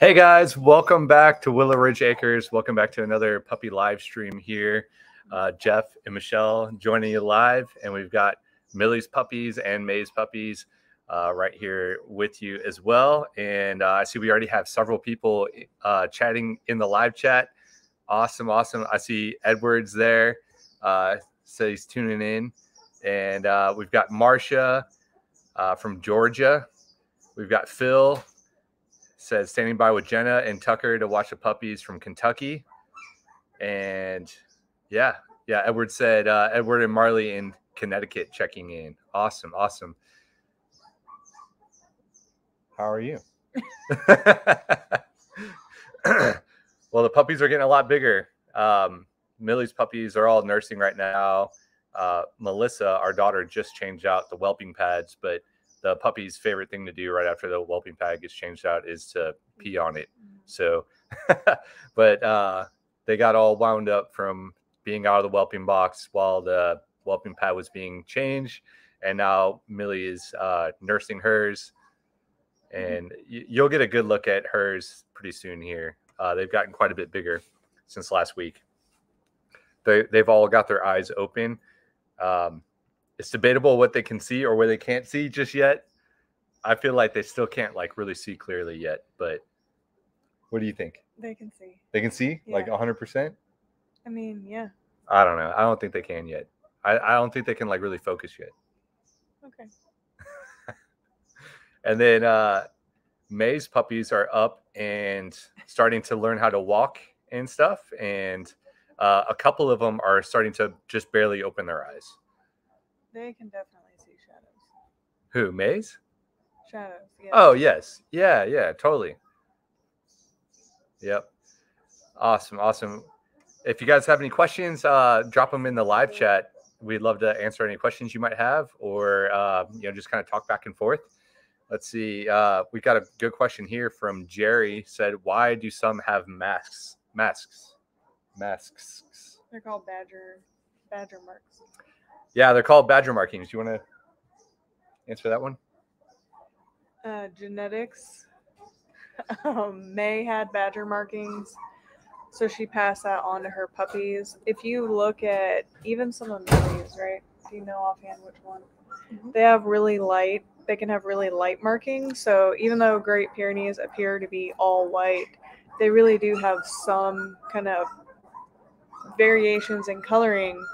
Hey guys, welcome back to Willow Ridge Acres. Welcome back to another puppy live stream here. Uh, Jeff and Michelle joining you live, and we've got Millie's puppies and Mae's puppies uh, right here with you as well. And uh, I see we already have several people uh, chatting in the live chat. Awesome, awesome. I see Edwards there. Uh, so he's tuning in. And uh, we've got Marcia from Georgia. We've got Phil says standing by with Jenna and Tucker to watch the puppies from Kentucky. And yeah, yeah, Edward said uh, Edward and Marley in Connecticut checking in. Awesome, awesome. How are you? well, the puppies are getting a lot bigger. Um, Millie's puppies are all nursing right now. Uh, Melissa, our daughter, just changed out the whelping pads, but the puppy's favorite thing to do right after the whelping pad gets changed out is to pee on it. So, but uh, they got all wound up from being out of the whelping box while the whelping pad was being changed. And now Millie is uh, nursing hers. And y- you'll get a good look at hers pretty soon here. Uh, they've gotten quite a bit bigger since last week. They, they've all got their eyes open. Um, it's debatable what they can see or where they can't see just yet. I feel like they still can't like really see clearly yet. But what do you think? They can see. They can see like Yeah. 100%? I mean, yeah. I don't know. I don't think they can yet. I, I don't think they can like really focus yet. Okay. And then uh Mae's puppies are up and starting to learn how to walk and stuff. And uh, a couple of them are starting to just barely open their eyes. They can definitely see shadows. Who, Mae's? Shadows. Yeah. Oh, yes. Yeah, yeah, totally. Yep. Awesome, awesome. If you guys have any questions, uh, drop them in the live chat. We'd love to answer any questions you might have, or uh, you know, just kind of talk back and forth. Let's see. Uh, we got a good question here from Jerry. Said, "Why do some have masks? Masks? Masks? They're called badger badger marks. Yeah, they're called badger markings. Do you want to answer that one? Uh, genetics. um, Mae had badger markings, so she passed that on to her puppies. If you look at even some of Millie's, right? Do you know offhand which one? Mhm. They have really light. They can have really light markings. So even though Great Pyrenees appear to be all white, they really do have some kind of variations in coloring.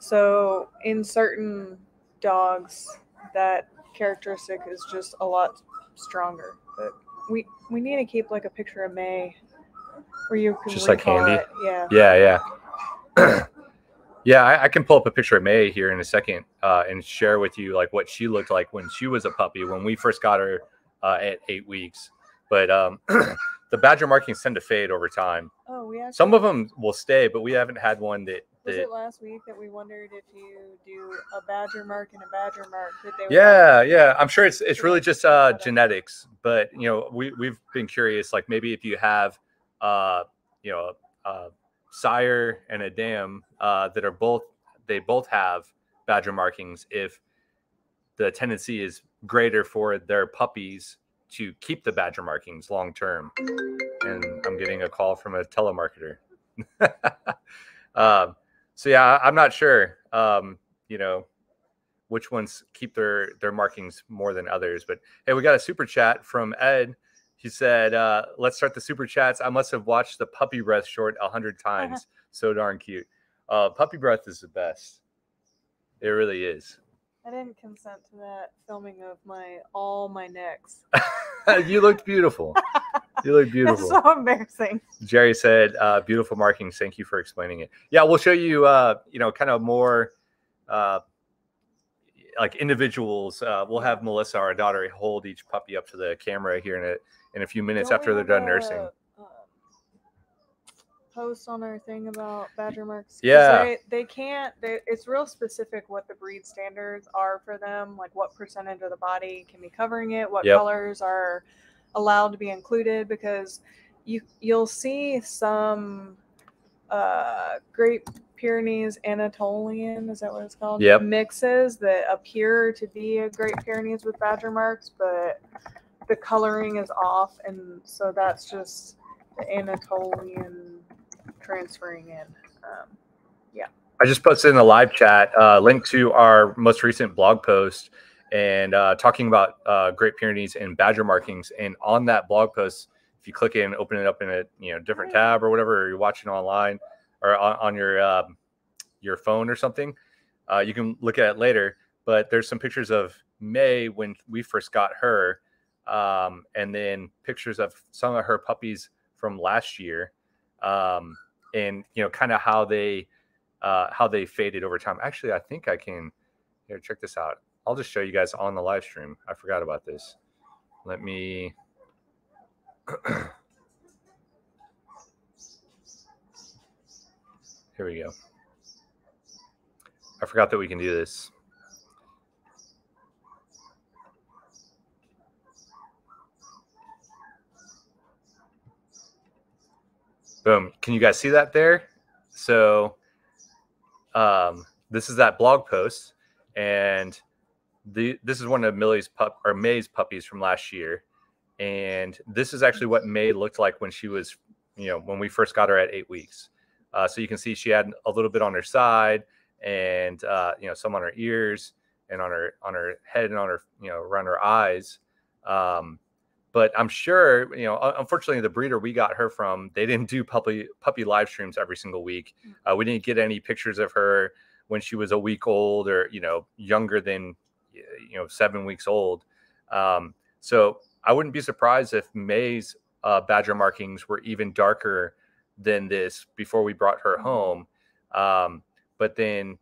So in certain dogs, that characteristic is just a lot stronger. But we we need to keep like a picture of Mae where you can Just like handy? it. Yeah. Yeah, yeah. yeah, I, I can pull up a picture of Mae here in a second uh, and share with you like what she looked like when she was a puppy when we first got her uh, at eight weeks. But um, the badger markings tend to fade over time. Oh, we actually Some of them will stay, but we haven't had one that. Was it last week that we wondered if you do a badger mark and a badger mark that they would yeah, yeah. I'm sure it's it's really just uh, genetics, but you know we we've been curious like maybe if you have uh, you know a sire and a dam uh, that are both they both have badger markings if the tendency is greater for their puppies to keep the badger markings long term. And i'm getting a call from a telemarketer. Um, so yeah i'm not sure um, you know which ones keep their their markings more than others but hey we got a super chat from ed. He said uh, let's start the super chats. I must have watched the puppy breath short a hundred times. So darn cute. Uh, puppy breath is the best. It really is. I didn't consent to that filming of my all my necks. you looked beautiful you look That's beautiful so embarrassing. Jerry said, uh, "Beautiful markings. Thank you for explaining it." Yeah, we'll show you. Uh, you know, kind of more uh, like individuals. Uh, we'll have Melissa, our daughter, hold each puppy up to the camera here in a in a few minutes Don't after they're have done nursing. a, um, Post on our thing about badger marks. 'Cause Yeah. they, they can't. They, it's real specific what the breed standards are for them. Like what percentage of the body can be covering it. What Yep. colors are allowed to be included because you you'll see some uh Great Pyrenees Anatolian is that what it's called? Yep. Mixes that appear to be a Great Pyrenees with badger marks, but the coloring is off, and so that's just the Anatolian transferring in. Um, yeah. I just posted in the live chat uh, link to our most recent blog post and uh, talking about uh, Great Pyrenees and Badger markings. And on that blog post, if you click it and open it up in a you know different tab or whatever, or you're watching online or on, on your um, your phone or something, uh, you can look at it later. But there's some pictures of Mae when we first got her, um, and then pictures of some of her puppies from last year, um, and you know kind of how they uh, how they faded over time. Actually, I think I can. Here, check this out. I'll just show you guys on the live stream. I forgot about this. Let me. Here we go. I forgot that we can do this. Boom. Can you guys see that there? So um, this is that blog post, and the this is one of Millie's pup or Mae's puppies from last year, and this is actually what Mae looked like when she was, you know, when we first got her at eight weeks. Uh, so you can see she had a little bit on her side, and uh, you know, some on her ears, and on her on her head, and on her, you know, around her eyes. Um, but I'm sure, you know, unfortunately, the breeder we got her from, they didn't do puppy puppy live streams every single week. Mm. Uh, we didn't get any pictures of her when she was a week old or you know younger than you know seven weeks old. Um, so I wouldn't be surprised if Mae's uh, badger markings were even darker than this before we brought her mm. home. Um, but then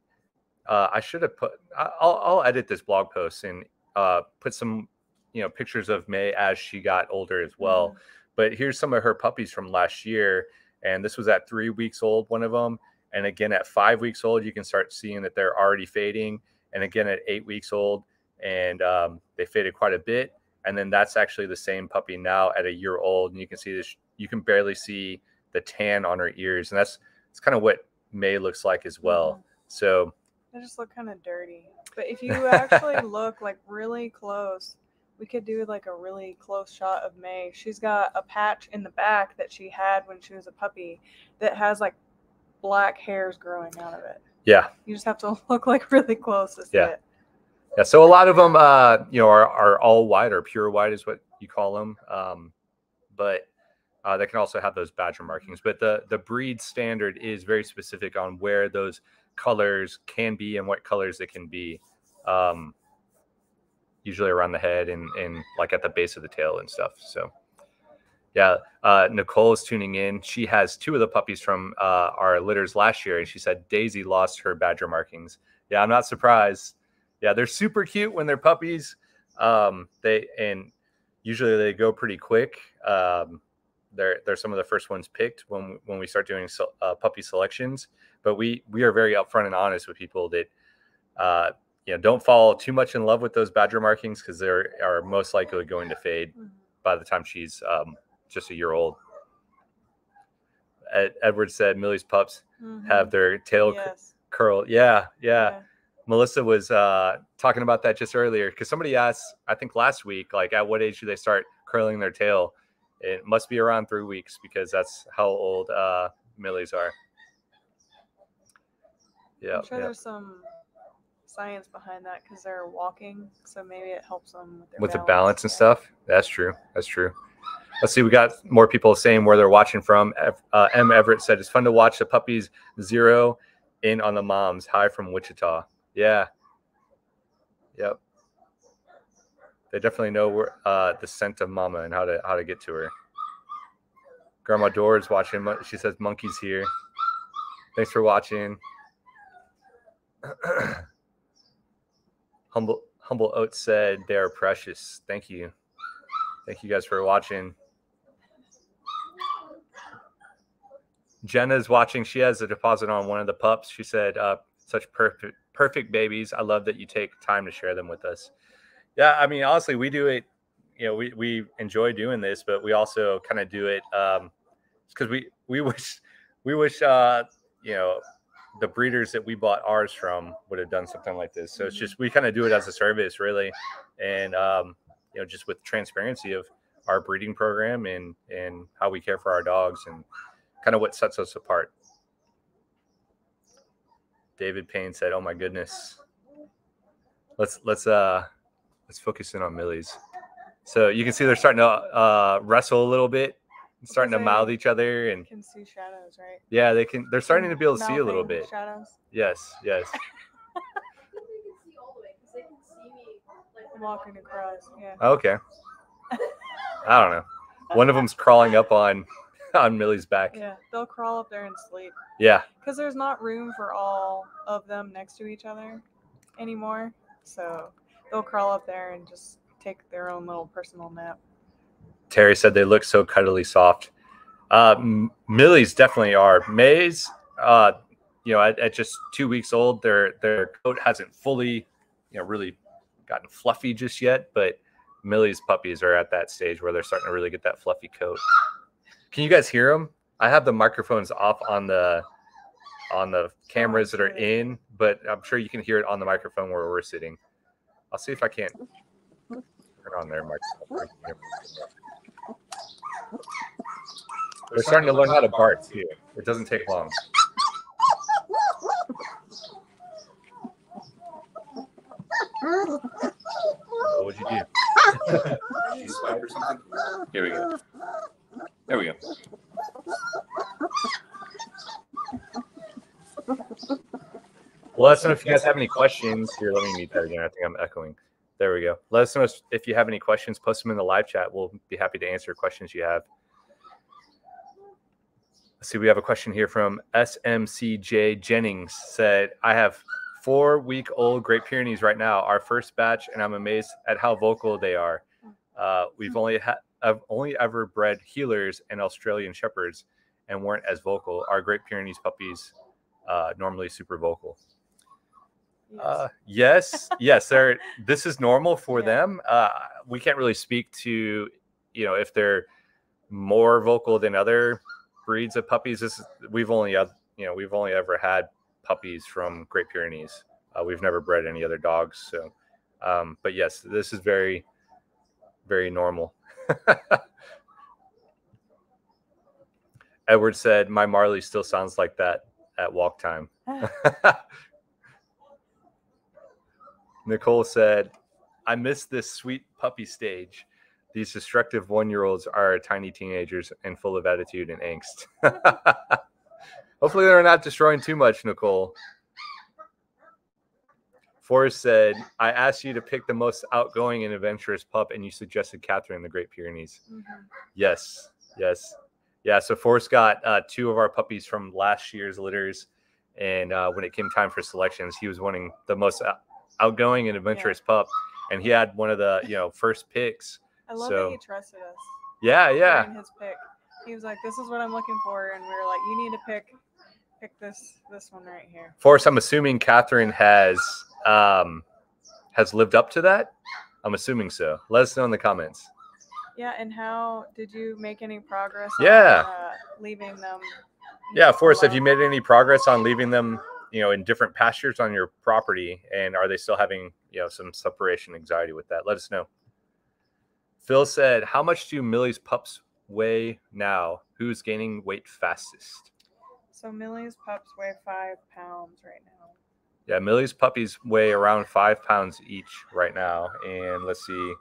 uh, I should have put. I'll, I'll edit this blog post and uh, put some you know pictures of Mae as she got older as well. Mm-hmm. But here's some of her puppies from last year, and this was at three weeks old, one of them, and again at five weeks old, you can start seeing that they're already fading, and again at eight weeks old, and um, they faded quite a bit. And then that's actually the same puppy now at a year old, and you can see this. You can barely see the tan on her ears, and that's it's kind of what Mae looks like as well. Mm-hmm. So they just look kind of dirty. But if you actually look like really close, we could do like a really close shot of Mae. She's got a patch in the back that she had when she was a puppy that has like black hairs growing out of it. Yeah. You just have to look like really close to see yeah. it. Yeah. So a lot of them, uh, you know, are, are all white or pure white is what you call them. Um, but uh, they can also have those badger markings. But the the breed standard is very specific on where those colors can be and what colors they can be. Um, usually around the head and, and like at the base of the tail and stuff. So yeah, uh, Nicole is tuning in. She has two of the puppies from uh, our litters last year, and she said Daisy lost her badger markings. Yeah, I'm not surprised. Yeah, they're super cute when they're puppies. Um, they and usually they go pretty quick. Um, they're they're some of the first ones picked when when we start doing so, uh, puppy selections. But we we are very upfront and honest with people that uh, you know, don't fall too much in love with those badger markings because they are most likely going to fade mm-hmm. by the time she's um, just a year old. Ed, Edward said Millie's pups mm-hmm. have their tail yes. curl. Yeah, yeah, yeah. Melissa was uh, talking about that just earlier because somebody asked, I think last week, like at what age do they start curling their tail? It must be around three weeks because that's how old uh, Millie's are. Yeah, I'm sure yeah. there's some science behind that because they're walking, so maybe it helps them with, with balance. the balance and stuff. That's true. That's true. Let's see. We got more people saying where they're watching from. Uh, M. Everett said it's fun to watch the puppies zero in on the moms. Hi from Wichita. Yeah. Yep. They definitely know where uh, the scent of mama and how to how to get to her. Grandma Dora's watching. She says monkeys here. Thanks for watching. Humble Humble Oats said they are precious. Thank you. Thank you guys for watching. Jenna's watching. She has a deposit on one of the pups. She said, uh, such perfect perfect babies. I love that you take time to share them with us. Yeah, I mean, honestly, we do it, you know, we, we enjoy doing this, but we also kind of do it um because we we wish we wish uh you know the breeders that we bought ours from would have done something like this. So it's mm-hmm. just we kind of do it as a service, really. And um, you know, just with transparency of our breeding program and and how we care for our dogs and kind of what sets us apart. David Payne said, "Oh my goodness, let's let's uh let's focus in on Millie's." So you can see they're starting to uh, wrestle a little bit, starting to mouth each other, and Can see shadows, right? yeah, they can. They're starting to be able to see a little Mouthing bit. Shadows. Yes, yes. Walking across. Yeah. Okay. I don't know. One of them's crawling up on on Millie's back. Yeah. They'll crawl up there and sleep Yeah. because there's not room for all of them next to each other anymore. So they'll crawl up there and just take their own little personal nap. Terry said they look so cuddly soft. Uh, M- Millie's definitely are. Mae's, uh, you know, at, at just two weeks old, their their coat hasn't fully, you know, really gotten fluffy just yet. But Millie's puppies are at that stage where they're starting to really get that fluffy coat. Can you guys hear them? I have the microphones off on the on the cameras that are in, but I'm sure you can hear it on the microphone where we're sitting. I'll see if I can't turn on their microphone. They're starting to learn how to bark too. It doesn't take long. What would you do? You swipe or something? Here we go. There we go. Well, let us know if you guys have any questions. Here, let me mute that again. I think I'm echoing. There we go. Let us know if you have any questions. Post them in the live chat. We'll be happy to answer questions you have. Let's see, we have a question here from SMCJ Jennings. Said, "I have four week old Great Pyrenees right now, our first batch, and I'm amazed at how vocal they are. Uh, we've only had I've only ever bred heelers and Australian shepherds, and weren't as vocal. Our Great Pyrenees puppies uh, normally super vocal. Yes. Uh, yes, yes, they're. This is normal for Yeah. them. Uh, we can't really speak to, you know, if they're more vocal than other breeds of puppies. This is, we've only, you know, we've only ever had puppies from Great Pyrenees. Uh, we've never bred any other dogs. So, um, but yes, this is very, very normal. Edward said, "My Marley still sounds like that at walk time." Nicole said, I miss this sweet puppy stage. These destructive one year olds are tiny teenagers and full of attitude and angst. Hopefully, they're not destroying too much, Nicole. Forrest said, I asked you to pick the most outgoing and adventurous pup, and you suggested Catherine, the Great Pyrenees. Mhm. Yes, yes, yeah. So Forrest got uh, two of our puppies from last year's litters, and uh, when it came time for selections, he was wanting the most out- outgoing and adventurous pup, and he had one of the you know first picks. I love So- that he trusted us. Yeah, yeah, His pick. He was like, "This is what I'm looking for," and we were like, "You need to pick, pick this, this one right here." Forrest. I'm assuming Catherine has um, has lived up to that. I'm assuming so. Let us know in the comments. Yeah, and how did you make any progress? Yeah. On, uh, leaving them. Yeah, Forrest, have you made any progress on leaving them, you know, in different pastures on your property? And are they still having, you know, some separation anxiety with that? Let us know. Phil said, How much do Millie's pups weigh now? Who's gaining weight fastest? So Millie's pups weigh five pounds right now. Yeah, Millie's puppies weigh around five pounds each right now. And let's see,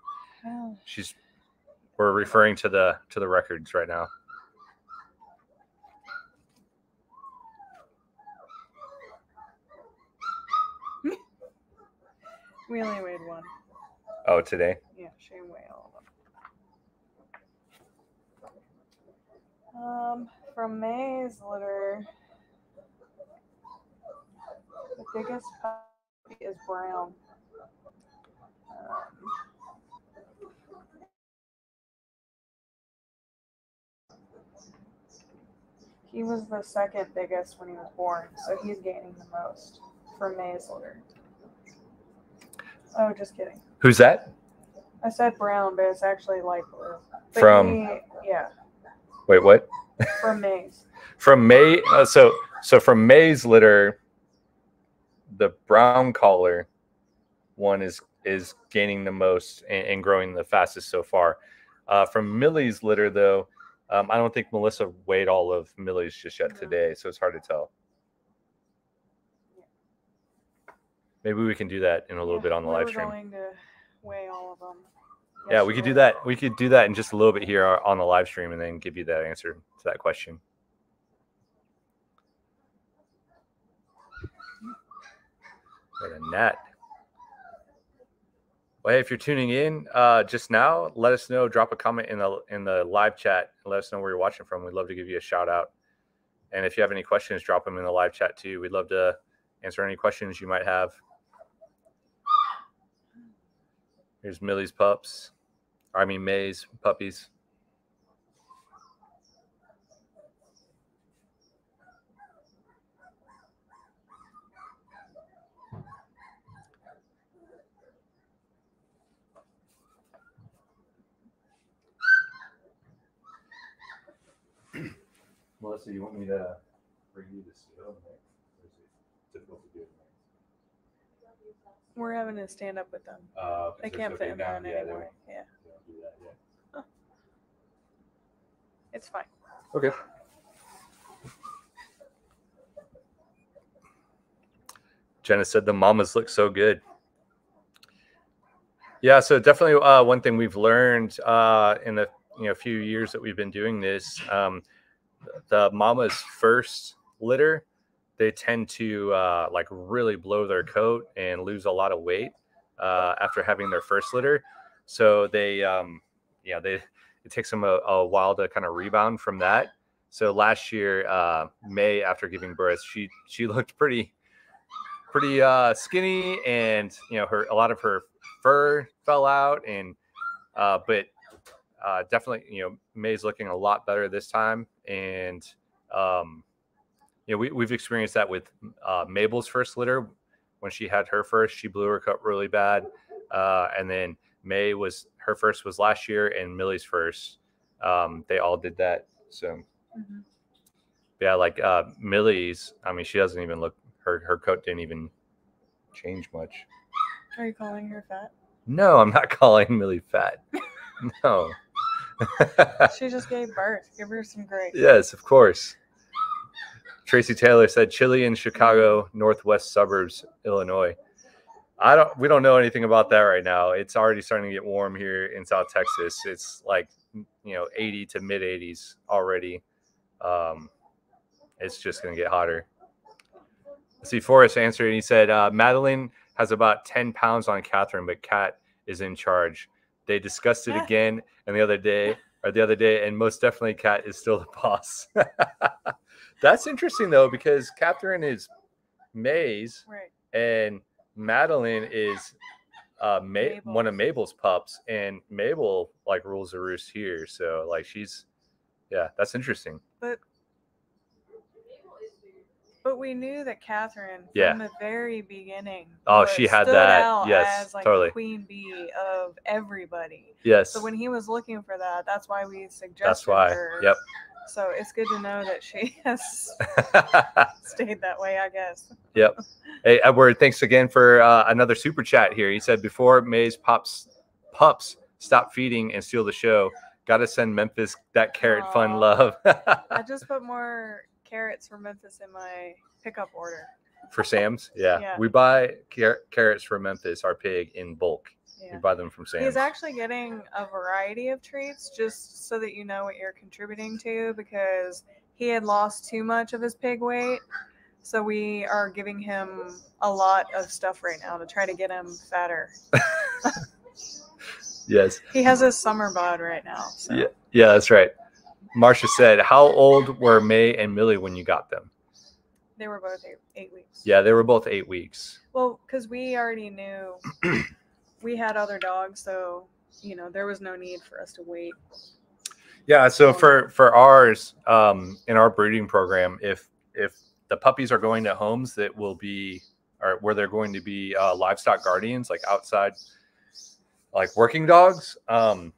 Oh, she's we're referring to the to the records right now. we only weighed one. Oh, today. Yeah, she weighed all of them. Um, from Mae's litter, the biggest puppy is brown. Um, he was the second biggest when he was born, so he's gaining the most from Mae's litter. Oh, just kidding. Who's that? I said brown, but it's actually light blue. But From- he- yeah, Wait, what? From Mae's. from Mae. Uh, so so from Mae's litter, the brown collar one is is gaining the most and, and growing the fastest so far. Uh, from Millie's litter, though, um, I don't think Melissa weighed all of Millie's just yet No. today, so it's hard to tell. Maybe we can do that in a little Yeah, bit on the we live were stream. going to weigh all of them. Yeah, we could do that. We could do that in just a little bit here on the live stream and then give you that answer to that question. Got a gnat. Well, hey, if you're tuning in uh, just now, let us know. Drop a comment in the in the live chat. Let us know where you're watching from. We'd love to give you a shout out. And if you have any questions, drop them in the live chat too. We'd love to answer any questions you might have. Here's Millie's pups. I mean May's puppies. Melissa, you want me to bring you this Or is it difficult to do it We're having to stand up with them. Uh, They can't fit in there anymore. Yeah, do yeah. it's fine. Okay. Jenna said the mamas look so good. Yeah, so definitely uh, one thing we've learned uh, in the you know few years that we've been doing this, um, the mamas first litter, they tend to uh, like really blow their coat and lose a lot of weight uh, after having their first litter. So they, um, yeah, they it takes them a, a while to kind of rebound from that. So last year, uh, Mae after giving birth, she she looked pretty pretty uh, skinny, and you know her a lot of her fur fell out, and uh, but uh, definitely you know Mae's looking a lot better this time, and um, you know we we've experienced that with uh, Mabel's first litter when she had her first, she blew her cup really bad, uh, and then Mae was her first was last year, and Millie's first. Um, they all did that. So Mhm. yeah, like uh, Millie's. I mean, she doesn't even look. Her her coat didn't even change much. Are you calling her fat? No, I'm not calling Millie fat. No. She just gave birth. Give her some grace. yes, of course. Tracy Taylor said chilly in Chicago, northwest suburbs, Illinois. I don't we don't know anything about that right now. It's already starting to get warm here in South Texas. It's like you know 80 to mid 80s already. Um, it's just gonna get hotter. Let's see, Forrest answered and he said uh, Madeline has about 10 pounds on Catherine, but Kat is in charge. They discussed it again and the other day or the other day, and most definitely Kat is still the boss. That's interesting though, because Catherine is Mae's Right. and Madeline is uh Ma- one of Mabel's pups, and Mabel like rules the roost here. So like she's yeah, that's interesting. But but we knew that Catherine Yeah. from the very beginning. Oh, she had stood that. out Yes, as, like, totally. Queen bee of everybody. Yes. So when he was looking for that, that's why we suggested that's why. her. Yep. So it's good to know that she has stayed that way. I guess. Yep. Hey, Edward, thanks again for uh, another super chat here. He said, before Mae's pops pups stop feeding and steal the show, got to send Memphis that carrot fun love I just put more carrots for Memphis in my pickup order. for Sam's. Yeah. Yeah. We buy car- carrots for Memphis, our pig, in bulk. Yeah. buy them from Sam's. He's actually getting a variety of treats just so that you know what you're contributing to because he had lost too much of his pig weight. So we are giving him a lot of stuff right now to try to get him fatter. yes. He has a summer bod right now. So. Yeah. Yeah, that's right. Marcia said, How old were Mae and Millie when you got them? They were both eight, eight weeks. Yeah, they were both eight weeks. Well, because we already knew we had other dogs, so you know there was no need for us to wait. Yeah, so for for ours, um, in our breeding program, if if the puppies are going to homes that will be or where they're going to be uh, livestock guardians, like outside, like working dogs, um,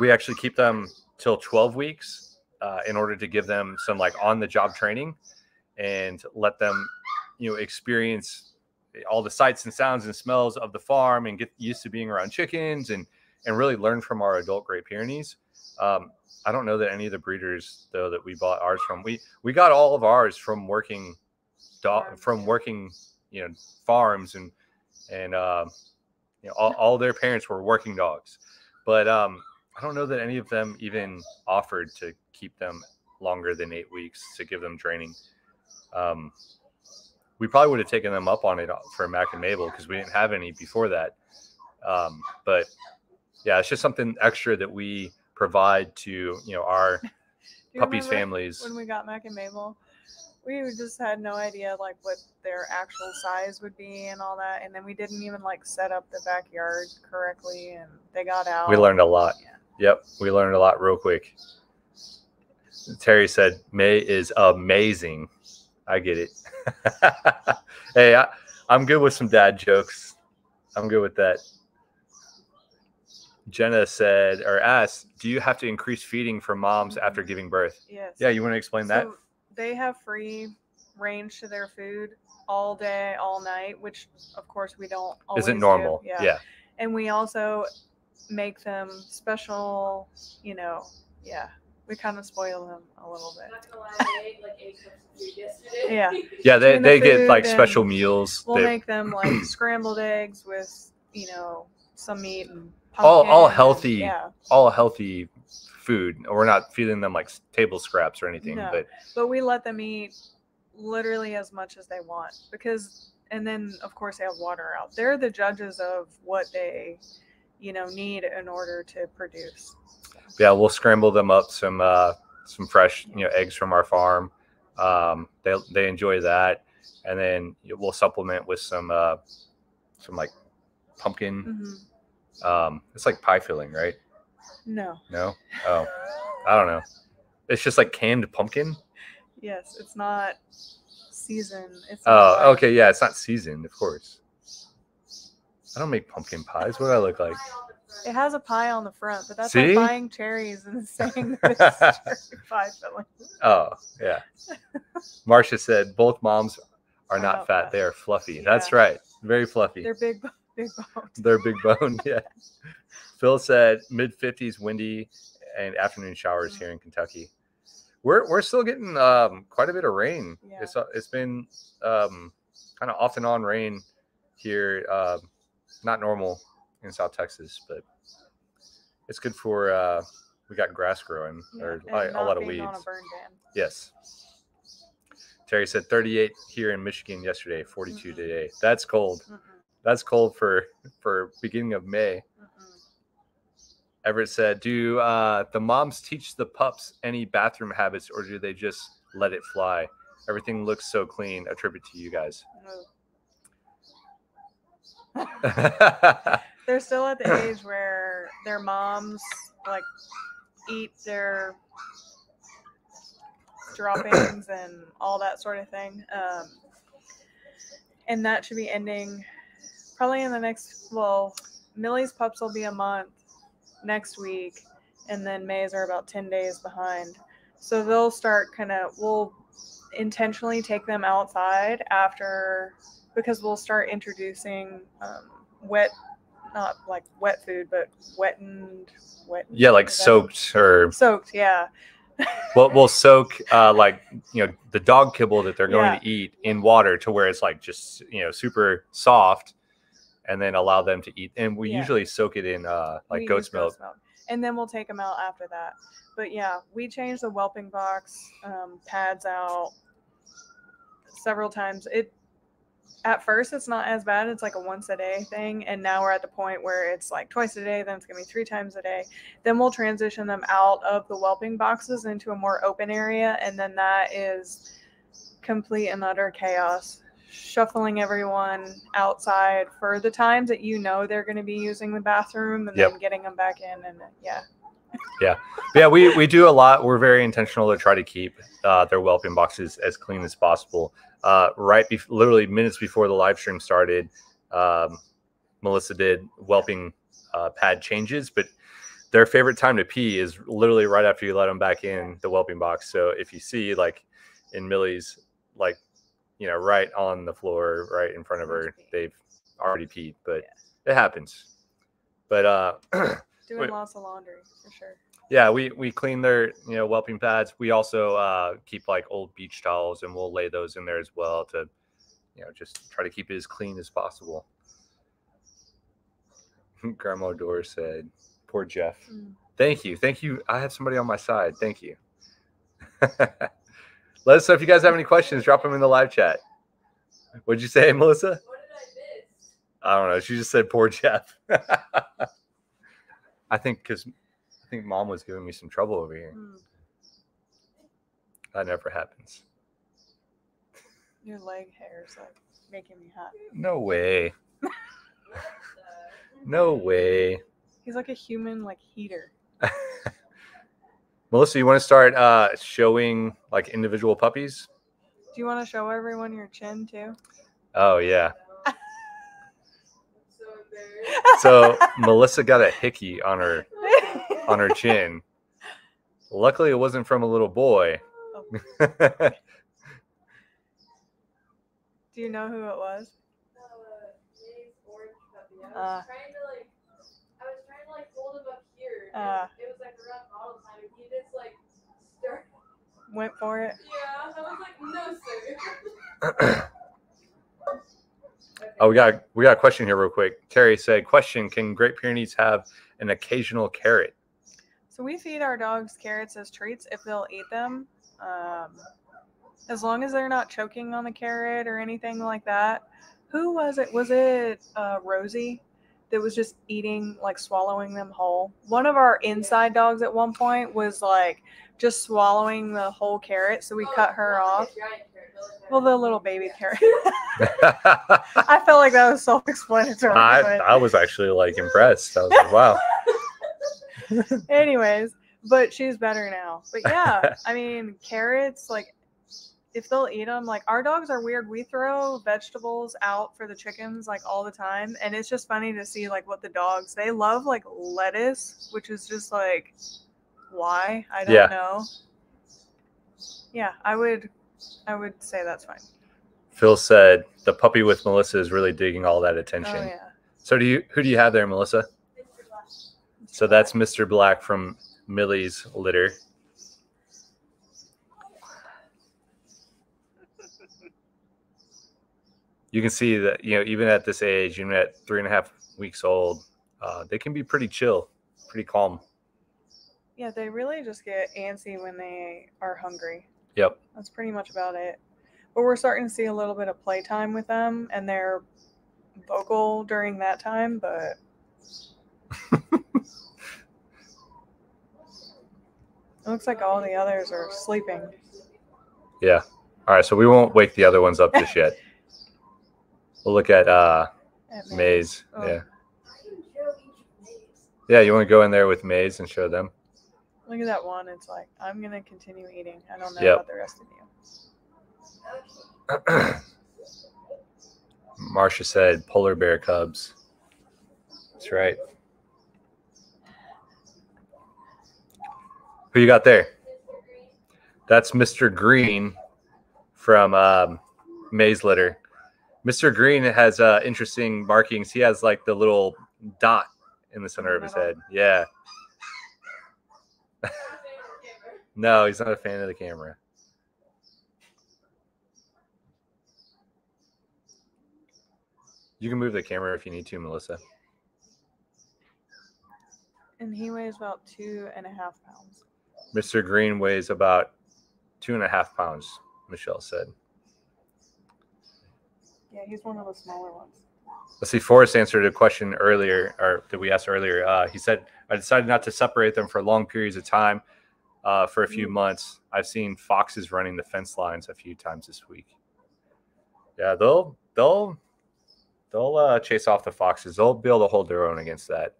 we actually keep them till twelve weeks uh, in order to give them some like on the job training and let them, you know, experience all the sights and sounds and smells of the farm and get used to being around chickens and and really learn from our adult Great Pyrenees. Um, I don't know that any of the breeders though that we bought ours from. We we got all of ours from working dog from working you know farms and and uh, you know all, all their parents were working dogs, but um, I don't know that any of them even offered to keep them longer than eight weeks to give them training. Um, we probably would have taken them up on it for Mac and Mabel because we didn't have any before that. Um, but yeah, it's just something extra that we provide to you know our puppies' families. When we got Mac and Mabel, we just had no idea like what their actual size would be and all that, and then we didn't even like set up the backyard correctly, and they got out. We learned a lot. Yeah. Yep, we learned a lot real quick. Terry said Mae is amazing. I get it. hey, I, I'm good with some dad jokes. I'm good with that. Jenna said or asked, "Do you have to increase feeding for moms after mm-hmm. giving birth?" Yes. Yeah, you want to explain that? They have free range to their food all day, all night, which of course we don't. Always Isn't do. normal. Yeah. yeah. And we also make them special. You know, yeah, we kind of spoil them a little bit. Not gonna lie, I ate like eight cups of food yesterday. Yeah. Yeah, they, Between the they get like special meals. We'll They- make them like scrambled eggs with, you know, some meat and All- all pumpkin and- healthy. Yeah, all healthy food. We're not feeding them like table scraps or anything, No. but but we let them eat literally as much as they want because, and then of course they have water out. They're the judges of what they, you know, need in order to produce. Yeah, we'll scramble them up some uh, some fresh you know eggs from our farm. Um, they they enjoy that, and then we'll supplement with some uh, some like pumpkin. hmm Um, it's like pie filling, right? No. No, oh, I don't know. It's just like canned pumpkin. Yes, it's not seasoned. It's not Oh, okay, yeah, it's not seasoned, of course. I don't make pumpkin pies. What do I look like? It has a pie on the front, but that's See? like buying cherries and saying that it's cherry pie filling. Oh, yeah. Marcia said both moms are not not fat; fat. they are fluffy. That's right, very fluffy. They're big, big bones. They're big bone. Yeah. Phil said mid fifties, windy, and afternoon showers here in Kentucky. We're we're still getting um, quite a bit of rain. Yeah. It's uh, it's been um, kind of off and on rain here. Uh, not normal in South Texas, but it's good for. Uh, we got grass growing Yeah, or like, a lot of weeds. a. Yes. Terry said 38 here in Michigan yesterday, 42 Mm-mm. today. That's cold. Mm-mm, That's cold for for beginning of May. mm-mm. Everett said, "Do uh, the moms teach the pups any bathroom habits, or do they just let it fly? Everything looks so clean. A tribute to you guys." They're still at the age where their moms like eat their droppings and all that sort of thing. Um, and that should be ending probably in the next. Well, Millie's pups will be a month next week, and then May's are about ten days behind. So they'll start kind of. We'll intentionally take them outside after because we'll start introducing um, wet, not like wet food, but wettened, wet. yeah, like soaked or Soaked, yeah. we'll, we'll soak uh, like you know the dog kibble that they're going Yeah. to eat in water to where it's like just you know super soft, and then allow them to eat. And we Yeah. usually soak it in uh, like We goat's milk. And then we'll take them out after that. But yeah, we change the whelping box um, pads out several times. It at first it's not as bad. It's like a once a day thing, and now we're at the point where it's like twice a day. Then it's gonna be three times a day. Then we'll transition them out of the whelping boxes into a more open area, and then that is complete and utter chaos. Shuffling everyone outside for the times that you know they're going to be using the bathroom, and Yep. then getting them back in, and yeah, yeah, yeah we, we do a lot. We're very intentional to try to keep uh, their whelping boxes as clean as possible. Uh, right, bef- literally minutes before the live stream started, um, Melissa did whelping uh, pad changes, but their favorite time to pee is literally right after you let them back in the whelping box. So if you see like in Millie's, like you know, right on the floor, right in front of her. They've already peed, but it happens. But uh, Doing Wait. lots of laundry for sure. Yeah, we we clean their you know whelping pads. We also uh, keep like old beach towels, and we'll lay those in there as well to you know just try to keep it as clean as possible. Grandma Doris said, "Poor Jeff." Mm. Thank you, thank you. I have somebody on my side. Thank you. Let us know if you guys have any questions. Drop them in the live chat. What'd you say, Melissa? What did I miss? I don't know. She just said poor Jeff. I think because think mom was giving me some trouble over here. Mm. That never happens. Your leg hair is like making me hot. No way. No way. He's like a human like heater. Melissa, you want to start uh, showing like individual puppies? Do you want to show everyone your chin too? Oh yeah. I'm so embarrassed. So Melissa got a hickey on her on her chin. Luckily, it wasn't from a little boy. Do you know who it was? Uh, Jay's. I was Uh. trying to like, I was trying to like hold him up here. Uh. it was like around bottle time, and he just like started. Went for it. Yeah, I was like, no, sir. oh, we got we got a question here real quick. Terry said, "Question: Can Great Pyrenees have an occasional carrot?" So we feed our dogs carrots as treats if they'll eat them. Um, as long as they're not choking on the carrot or anything like that. Who was it? Was it uh, Rosie that was just eating, like swallowing them whole? One of our inside dogs at one point was like just swallowing the whole carrot. So we Oh, cut her off. like carrot, but Well, the little baby carrot. I felt like that was self explanatory. I, I was actually like impressed. I was like, wow. anyways but she's better now but yeah i mean carrots like if they'll eat them like our dogs are weird we throw vegetables out for the chickens like all the time and it's just funny to see like what the dogs they love like lettuce which is just like why i don't Yeah. know yeah i would i would say that's fine Phil said the puppy with Melissa is really digging all that attention. oh yeah So do you who do you have there, Melissa? So that's Mr. Black from Millie's litter. You can see that you know even at this age, even at three and a half weeks old, uh, they can be pretty chill, pretty calm. yeah they really just get antsy when they are hungry Yep. That's pretty much about it. But we're starting to see a little bit of playtime with them, and they're vocal during that time. But it looks like all the others are sleeping. Yeah. All right. So we won't wake the other ones up just yet. We'll look at uh, at Mae's. Mae's. Oh. Yeah. I can show each maze. Yeah. You want to go in there with Mae's and show them? Look at that one. It's like I'm gonna continue eating. I don't know Yep. about the rest of you. Marsha said polar bear cubs. That's right. Who you got there? That's Mr. Green from um, Mae's Litter. Mr. Green has uh, interesting markings. He has like the little dot in the center of his head. Yeah. No, he's not a fan of the camera. You can move the camera if you need to, Melissa. And he weighs about two and a half pounds. Mr. Green weighs about two and a half pounds, Michelle said. Yeah, he's one of the smaller ones. Let's see. Forrest answered a question earlier, or that we asked earlier. Uh, he said, "I decided not to separate them for long periods of time, uh, for a few Mm. months. I've seen foxes running the fence lines a few times this week. Yeah, they'll they'll they'll uh, chase off the foxes. They'll be able to hold their own against that."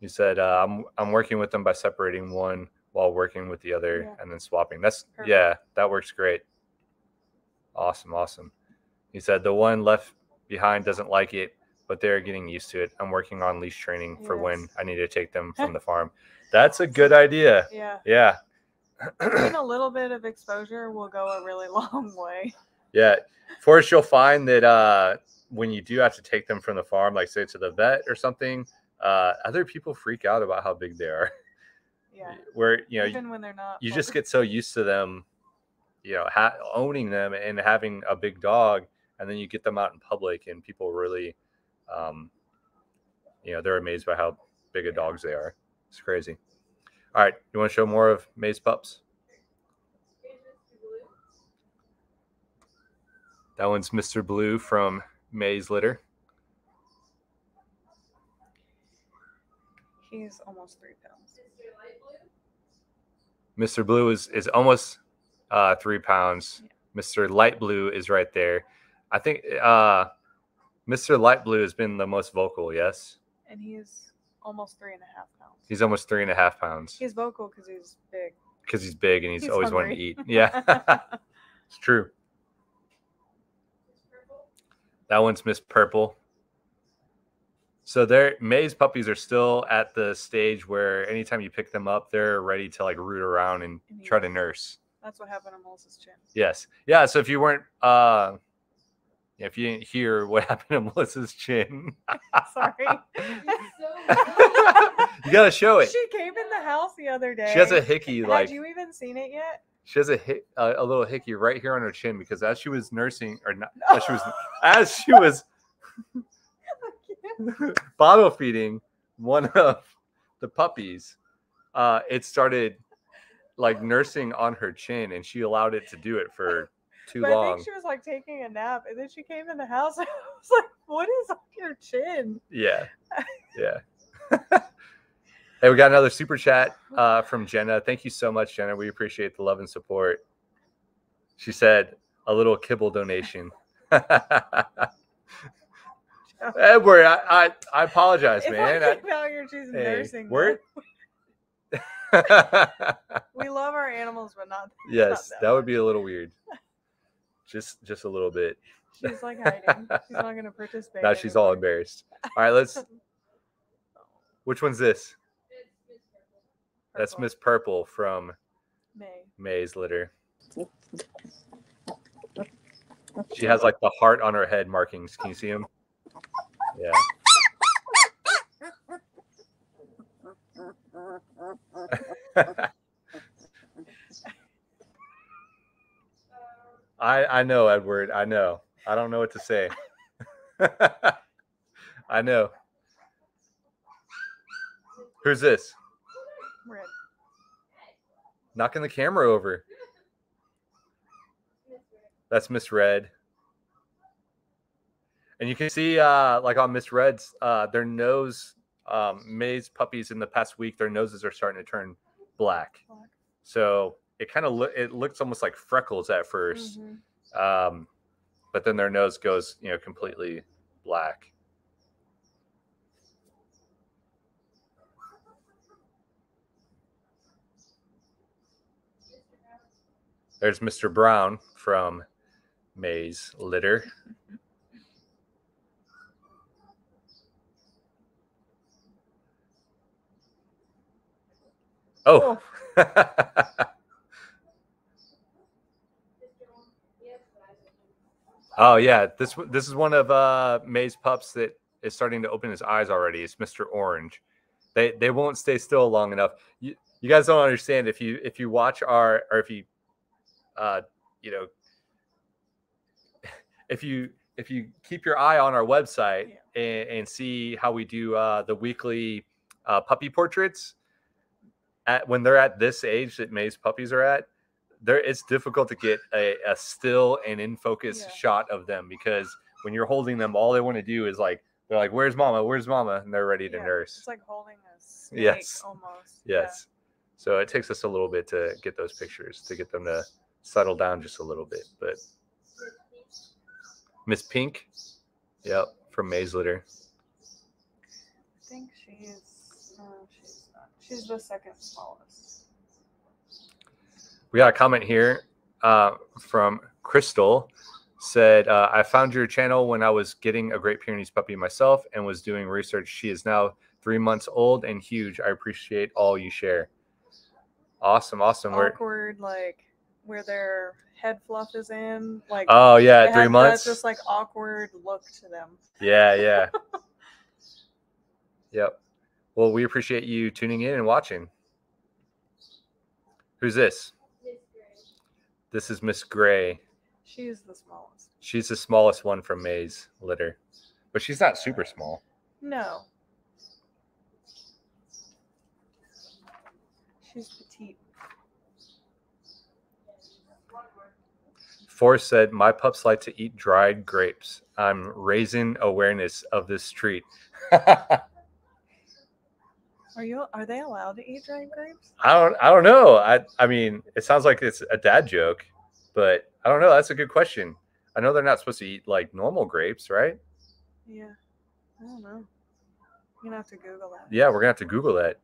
He said, uh, "I'm I'm working with them by separating one while working with the other, Yeah. and then swapping. That's Perfect. yeah, that works great. Awesome, awesome." He said the one left behind doesn't like it, but they're getting used to it. I'm working on leash training for when I need to take them from the farm. That's a good idea. Yeah. Yeah. Even a little bit of exposure will go a really long way. Yeah. First, you'll find that uh, when you do have to take them from the farm, like say to the vet or something, uh, other people freak out about how big they are. Yeah. Where you know Even when they're not. you just get so used to them, you know, ha- owning them and having a big dog, and then you get them out in public, and people really, um, you know, they're amazed by how big of dogs they are. It's crazy. All right, you want to show more of Mae's pups? That one's Mr. Blue from Mae's litter. He's almost three pounds. Mr. Blue is is almost uh, three pounds. Mr. Light Blue is right there. I think uh, Mr. Light Blue has been the most vocal. Yes, And he's almost three and a half pounds. he's almost three and a half pounds He's vocal because he's big. because he's big and he's, He's always wanting to eat. Yeah, it's true. That one's Miss Purple. So they're Mae's puppies are still at the stage where anytime you pick them up, they're ready to like root around and And try to nurse. That's what happened to Melissa's chin. Yes. Yeah. So if you weren't, uh, if you didn't hear what happened to Melissa's chin, Sorry. you gotta show it. she came in the house the other day. She has a hickey, Had like you even seen it yet? she has a hit, a, a little hickey right here on her chin because as she was nursing, or not, as she was, as she was bottle feeding one of the puppies, uh, it started like nursing on her chin, and she allowed it to do it for too But I think she was like taking a nap, and then she came in the house. And I was like, "What is on your chin?" Yeah. Yeah. hey, we got another super chat uh, from Jenna. Thank you so much, Jenna. We appreciate the love and support. She said a little kibble donation. Edward, I, I, I apologize, If man. I think about your she's Hey, nursing. we're- We love our animals, but not. yes, that that would be a little weird. Just just a little bit. She's like hiding. She's not going to participate. Now she's all embarrassed. All right, let's. Which one's this? That's Miss Purple from Mae. Mae's litter. She has like the heart on her head markings. Can you see them? Yeah. I I know Edward. I know. I don't know what to say. I know. Who's this? Red. Knocking the camera over. That's Miss Red. And you can see, uh, like on Miss Red's, uh, their nose, um, Mae's puppies in the past week, their noses are starting to turn black. Black. So it kind of lo- it looks almost like freckles at 1st Mhm. um, but then their nose goes, you know, completely black. There's Mr. Brown from Mae's litter. Oh. oh yeah, this this is one of uh Mae's pups that is starting to open his eyes already. It's Mr. Orange. They they won't stay still long enough. You you guys don't understand if you if you watch our or if you uh you know if you if you keep your eye on our website and, and see how we do uh, the weekly uh, puppy portraits at when they're at this age that Mae's puppies are at, there it's difficult to get a, a still and in focus Yeah. shot of them because when you're holding them, all they want to do is like they're like, "Where's mama? Where's mama?" and they're ready to Yeah, nurse. It's like holding a snake Yes. almost. Yeah. Yes. So it takes us a little bit to get those pictures to get them to settle down just a little bit. But Miss Pink, yep, from Mae's Litter. I think she No, she's the second smallest. We got a comment here uh, from Crystal. Said, uh, I found your channel when I was getting a Great Pyrenees puppy myself and was doing research. She is now three months old and huge. I appreciate all you share. Awesome, awesome. We're awkward, like where their head fluff is in. Like oh yeah, three have that months. just like awkward look to them. Yeah, yeah. yep. Well, we appreciate you tuning in and watching. Who's this? Miss Gray. This is Miss Gray. She's the smallest. She's the smallest one from Mae's litter, but she's not super small. No. She's petite. Forrest said, "My pups like to eat dried grapes. I'm raising awareness of this street." Are you? Are they allowed to eat dried grapes? I don't. I don't know. I. I mean, it sounds like it's a dad joke, but I don't know. That's a good question. I know they're not supposed to eat like normal grapes, right? Yeah. I don't know. You're gonna have to Google that. Yeah, we're gonna have to Google that.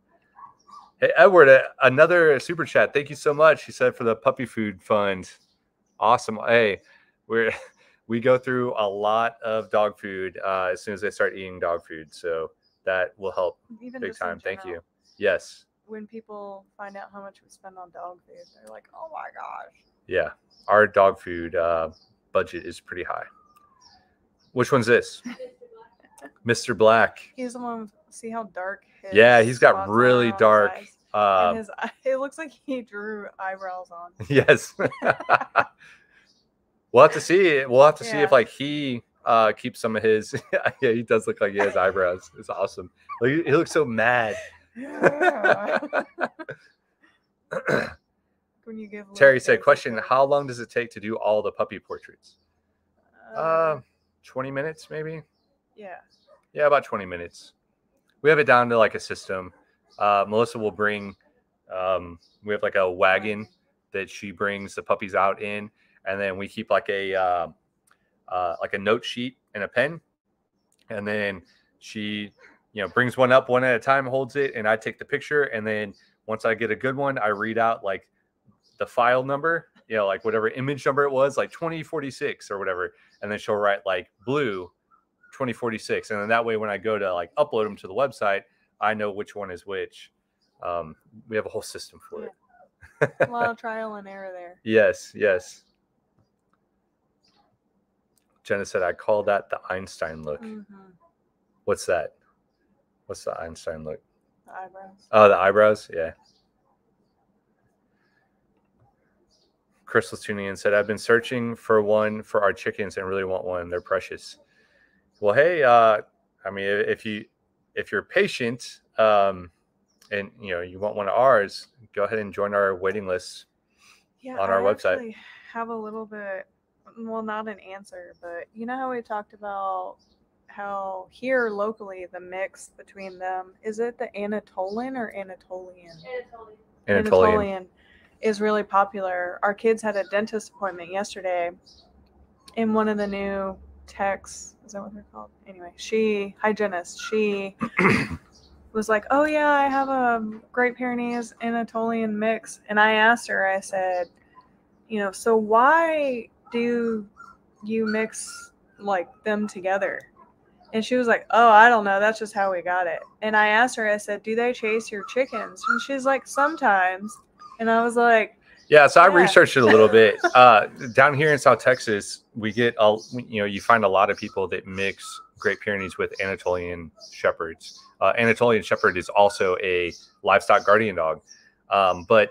Hey, Edward, uh, another super chat. Thank you so much. He said for the puppy food fund. Awesome. Hey, we're we go through a lot of dog food uh, as soon as they start eating dog food, so that will help Even big time. Thank you. Yes. When people find out how much we spend on dog food, they're like, "Oh my gosh." Yeah. Our dog food uh, budget is pretty high. Which one's this? Mr. Black. He's the one. with- See how dark his Yeah, he's got really dark. Uh, his it looks like he drew eyebrows on. yes. we'll have to see. We'll have to see if like he uh keeps some of his. yeah, he does look like he has eyebrows. It's awesome. Like, he, he looks so mad. when you give Terry said, "Question. How long does it take to do all the puppy portraits? Uh, twenty minutes, maybe. yeah. Yeah, about twenty minutes. We have it down to like a system. Uh, Melissa will bring. Um, we have like a wagon that she brings the puppies out in, and then we keep like a uh, uh, like a note sheet and a pen, and then she, you know, brings one up one at a time, holds it, and I take the picture, and then once I get a good one, I read out like the file number, you know, like whatever image number it was, like 2046 or whatever, and then she'll write like blue 2046, and then that way when I go to like upload them to the website, I know which one is which. Um, we have a whole system for it. a lot of trial and error there. Yes, yes. Jenna said, I call that the Einstein look. Mhm. What's that? What's the Einstein look? The eyebrows. Oh, the eyebrows? Yeah. Crystal's tuning in said, I've been searching for one for our chickens and really want one. They're precious. Well, hey, uh, I mean, if you if you're patient um, and you know you want one of ours, go ahead and join our waiting list. Yeah, on our I website. Have a little bit, well, not an answer, but you know how we talked about how here locally the mix between them is it the Anatolian or Anatolian? Anatoly. Anatolian. is really popular. Our kids had a dentist appointment yesterday, and one of the new techs is that what they're called? Anyway, she hygienist. She was like, "Oh yeah, I have a Great Pyrenees Anatolian mix," and I asked her. I said, "You know, so why do you mix like them together?" And she was like, "Oh, I don't know. That's just how we got it." And I asked her. I said, "Do they chase your chickens?" And she's like, "Sometimes." And I was like, Yeah, so I Yeah. researched it a little bit. Uh, down here in South Texas, we get a you know you find a lot of people that mix Great Pyrenees with Anatolian Shepherds. Uh, Anatolian Shepherd is also a livestock guardian dog, um, but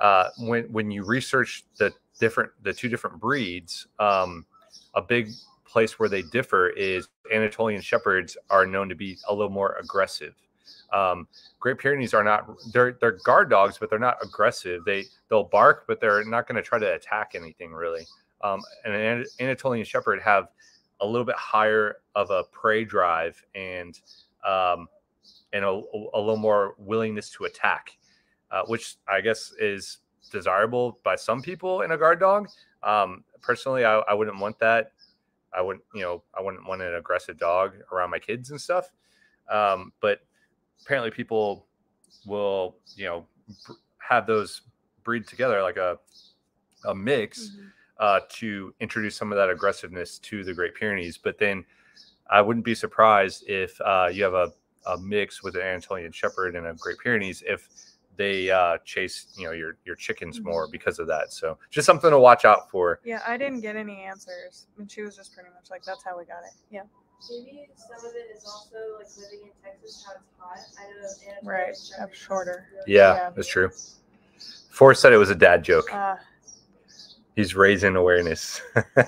uh, when when you research the different the two different breeds, um, a big place where they differ is Anatolian Shepherds are known to be a little more aggressive. Um, Great Pyrenees are not they're they're guard dogs, but they're not aggressive. They they'll bark, but they're not going to try to attack anything really. Um, and an An- Anatolian Shepherd have a little bit higher of a prey drive and um, and a, a little more willingness to attack, uh, which I guess is desirable by some people in a guard dog. Um, personally, I, I wouldn't want that. I wouldn't, you know, I wouldn't want an aggressive dog around my kids and stuff. Um, but apparently, people will, you know, have those breed together like a a mix Mhm. uh, to introduce some of that aggressiveness to the Great Pyrenees. But then I wouldn't be surprised if uh, you have a, a mix with an Anatolian Shepherd and a Great Pyrenees if they uh, chase you know your your chickens more because of that. So just something to watch out for. Yeah, I didn't get any answers. And she was just pretty much like, that's how we got it. Yeah. Maybe some of it is also like living in Texas, how it's hot. I know Anatolia Right, up shorter. Yeah, Yeah. that's true. Forrest said it was a dad joke. Uh, He's raising awareness.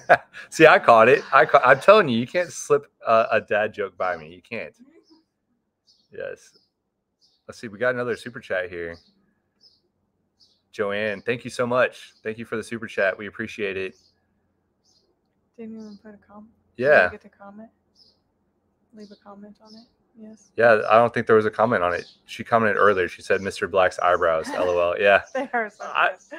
See, I caught it. I ca- I'm telling you, you can't slip a, a dad joke by me. You can't. Yes. Let's see. We got another super chat here. Joanne, thank you so much. Thank you for the super chat. We appreciate it. didn't even put a comment. Yeah. Did you Yeah. get to comment? Leave a comment on it. Yes. Yeah. I don't think there was a comment on it. She commented earlier. She said, Mr. Black's eyebrows. LOL. Yeah. They are so I- good.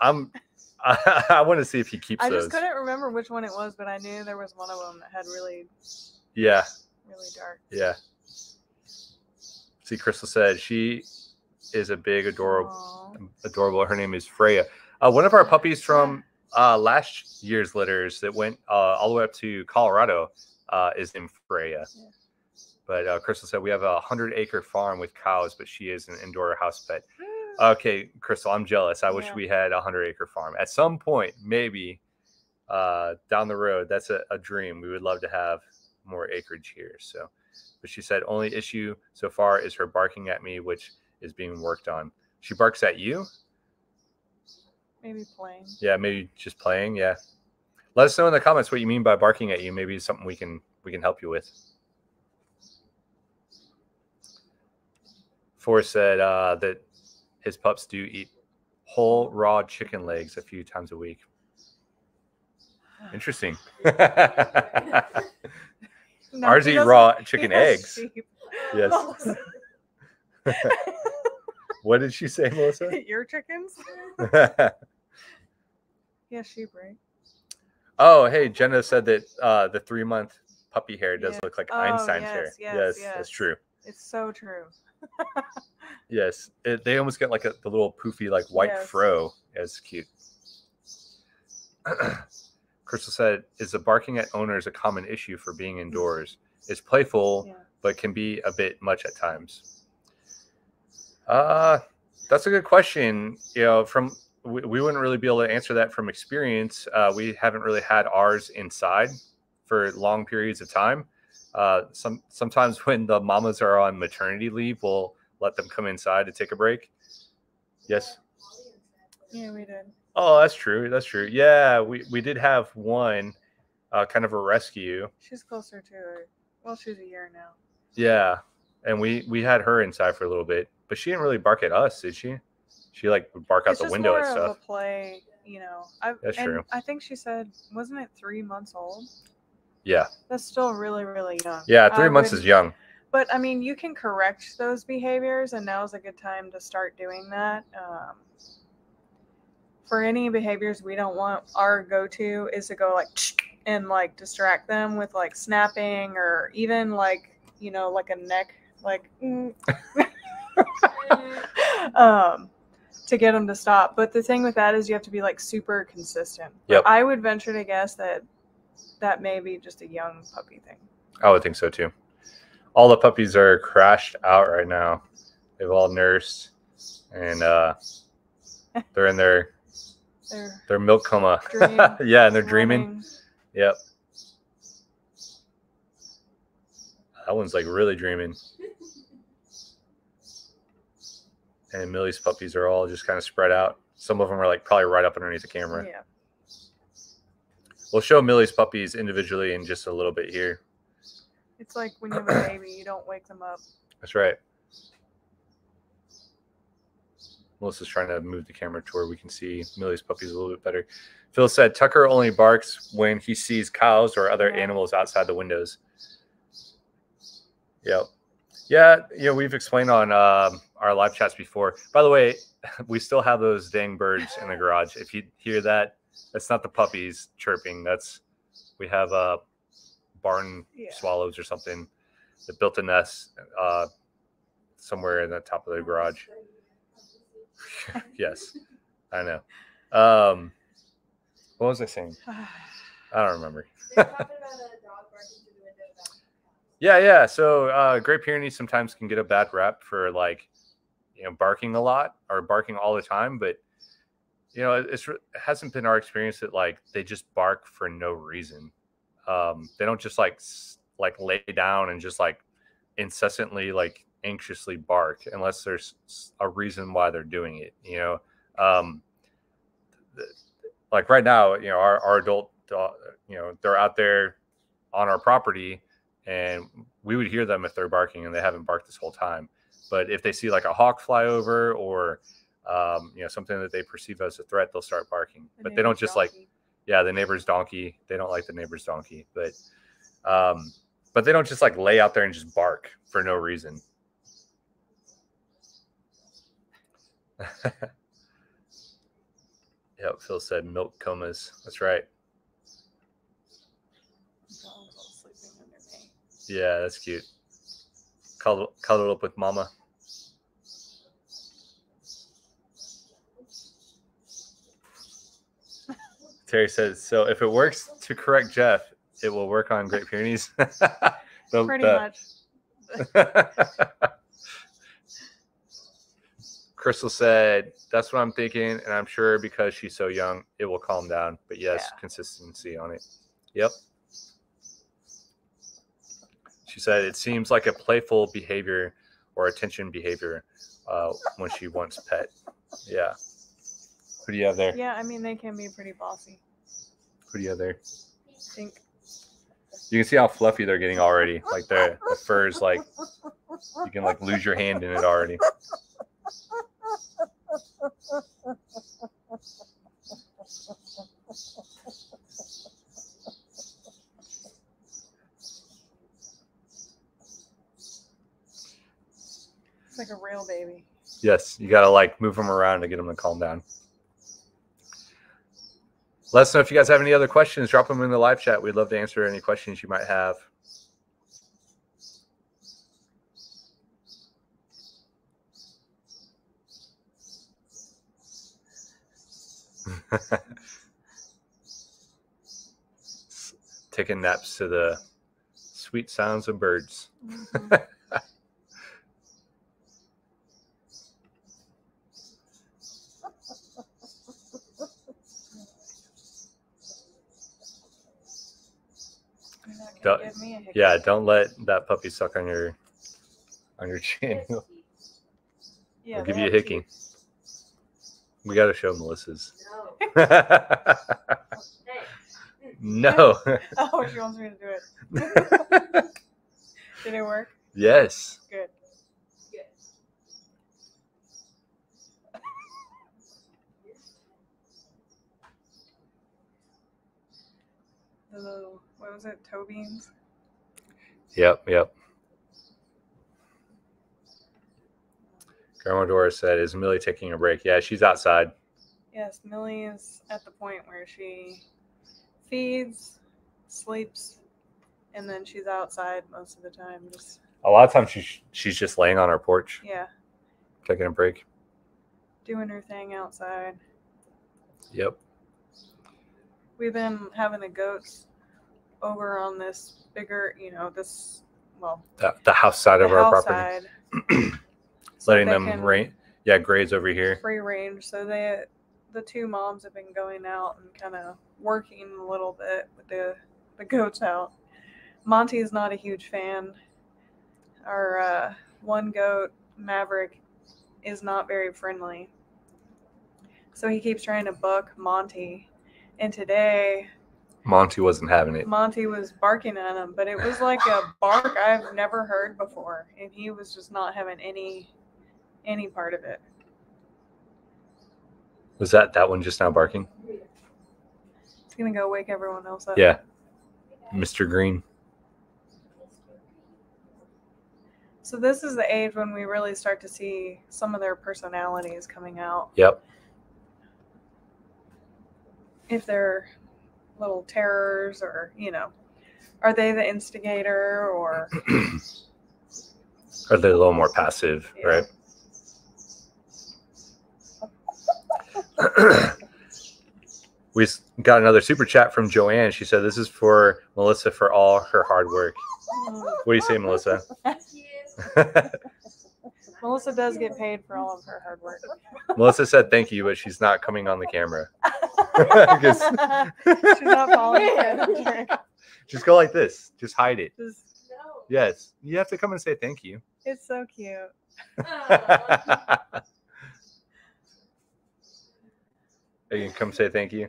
I'm, I, I want to see if he keeps I those. just couldn't remember which one it was, but I knew there was one of them that had really, Yeah. really dark. Yeah. See, Crystal said she is a big, adorable, Aw. adorable. Her name is Freya. Uh, one of our puppies from uh, last year's litters that went uh, all the way up to Colorado uh, is named Freya. Yeah. But uh, Crystal said we have a hundred acre farm with cows, but she is an indoor house pet. Okay, Crystal, I'm jealous. I wish Yeah. we had a hundred acre farm at some point, maybe uh, down the road. That's a, a dream. We would love to have more acreage here. So, but she said only issue so far is her barking at me, which is being worked on. She barks at you. Maybe playing. Yeah, maybe just playing. Yeah. Let us know in the comments what you mean by barking at you. Maybe it's something we can we can help you with. Forrest said uh, that his pups do eat whole raw chicken legs a few times a week. Interesting. No, Ours eat raw chicken eggs. sheep. Yes. what did she say, Melissa? Your chickens? Yeah, sheep, right? oh, hey, Jenna said that uh, the three month puppy hair does Yeah. look like Oh, Einstein's hair. yes, yes, that's true. It's so true. Yes, it, they almost get like a the little poofy like white Yes. fro. It's cute. Crystal said, "Is the barking at owners a common issue for being indoors? It's playful, Yeah. but can be a bit much at times." Uh, that's a good question. You know, from we, we wouldn't really be able to answer that from experience. Uh, we haven't really had ours inside for long periods of time. Uh, some sometimes when the mamas are on maternity leave, we'll let them come inside to take a break. Yes. Yeah, we did. Oh, that's true. That's true. Yeah, we we did have one, uh, kind of a rescue. She's closer to her. Well, she's a year now. Yeah, and we we had her inside for a little bit, but she didn't really bark at us, did she? She like would bark out it's the just window more and of stuff. a play, you know. I, That's true. I think she said, wasn't it three months old? Yeah, That's still really, really young. yeah. Three I months would- is young. But I mean, you can correct those behaviors, and now is a good time to start doing that. Um, for any behaviors we don't want, our go-to is to go like and like distract them with like snapping or even like you know like a neck like mm, um to get them to stop. But the thing with that is you have to be like super consistent. But Yep. I would venture to guess that that may be just a young puppy thing. I would think so too. All the puppies are crashed out right now. They've all nursed, and uh, they're in their They're their milk coma. Yeah, and they're dreaming. Yep. That one's like really dreaming. And Millie's puppies are all just kind of spread out. Some of them are like probably right up underneath the camera. Yeah. We'll show Millie's puppies individually in just a little bit here. It's like when you have a baby, you don't wake them up. That's right. Melissa's trying to move the camera to where we can see Millie's puppies a little bit better. Phil said Tucker only barks when he sees cows or other animals outside the windows. Yep. Yeah, you know, we've explained on um, our live chats before. By the way, we still have those dang birds in the garage. If you hear that, that's not the puppies chirping. That's we have uh, barn Yeah. swallows or something that built a nest uh, somewhere in the top of the garage. Yes, I know. Um, what was I saying? I don't remember. They're talking about a dog barking through the window about Yeah, yeah. So uh, Great Pyrenees sometimes can get a bad rap for like, you know barking a lot or barking all the time, but you know, it- it's it hasn't been our experience that like they just bark for no reason. Um, they don't just like like lay down and just like incessantly like anxiously bark unless there's a reason why they're doing it. You know, um, like right now, you know, our our adult, you know, they're out there on our property, and we would hear them if they're barking, and they haven't barked this whole time. But if they see like a hawk fly over or um, you know something that they perceive as a threat, they'll start barking. The but they don't just like yeah, the neighbor's donkey. They don't like the neighbor's donkey, but um, but they don't just like lay out there and just bark for no reason. yep, Phil said milk comas. That's right. Dog's all sleeping under me. Yeah, that's cute. Cuddle, cuddle up with mama. Terry says, so if it works to correct Jeff, it will work on Great Pyrenees. The- Pretty the- much. Crystal said, that's what I'm thinking. And I'm sure because she's so young, it will calm down. But yes, Yeah. consistency on it. Yep. She said, it seems like a playful behavior or attention behavior uh, when she wants pet. Yeah. Who do you have there? Yeah, I mean they can be pretty bossy. Who do you have there? Think You can see how fluffy they're getting already. Like the, the is like, you can like lose your hand in it already. It's like a real baby. Yes, you got to like move them around to get them to calm down. Let us know if you guys have any other questions. Drop them in the live chat. We'd love to answer any questions you might have. Taking naps to the sweet sounds of birds. Mhm. You're not gonna Don't- give me a hiccup. Yeah, don't let that puppy suck on your on your chin. yeah I'll give you a hickey. teeth. We got to show Melissa's. No. Oh, she wants me to do it. Did it work? yes. Good. Good. The little, what was it? Toe beans? Yep. Yep. Grandma Dora said, "Is Millie taking a break?" Yeah, she's outside. Yes, Millie is at the point where she feeds, sleeps, and then she's outside most of the time. Just A lot of times she's she's just laying on our porch yeah, taking a break. doing her thing outside. Yep. We've been having the goats over on this bigger, you know, this well, The, the house side of the our property, so letting them rain. Yeah, graze over here. free range. So they, the two moms have been going out and kind of working a little bit with the the goats out. Monty is not a huge fan. Our uh, one goat, Maverick, is not very friendly. So he keeps trying to buck Monty. And today, Monty wasn't having it. Monty was barking at him, but it was like a bark I've never heard before, and he was just not having any any part of it. Was that that one just now barking? It's gonna go wake everyone else up. Yeah, Mr. Green. So this is the age when we really start to see some of their personalities coming out. Yep. If they're little terrors or, you know, are they the instigator or Are they a little more passive, Yeah. right? we s- got another super chat from Joanne. She said, "This is for Melissa for all her hard work." What do you say, Melissa? Melissa does get paid for all of her hard work. Melissa said thank you, but she's not coming on the camera. She's not falling for the trick. Just go like this. Just hide it. Just- No. Yes. You have to come and say thank you. It's so cute. Aw. you can come say thank you.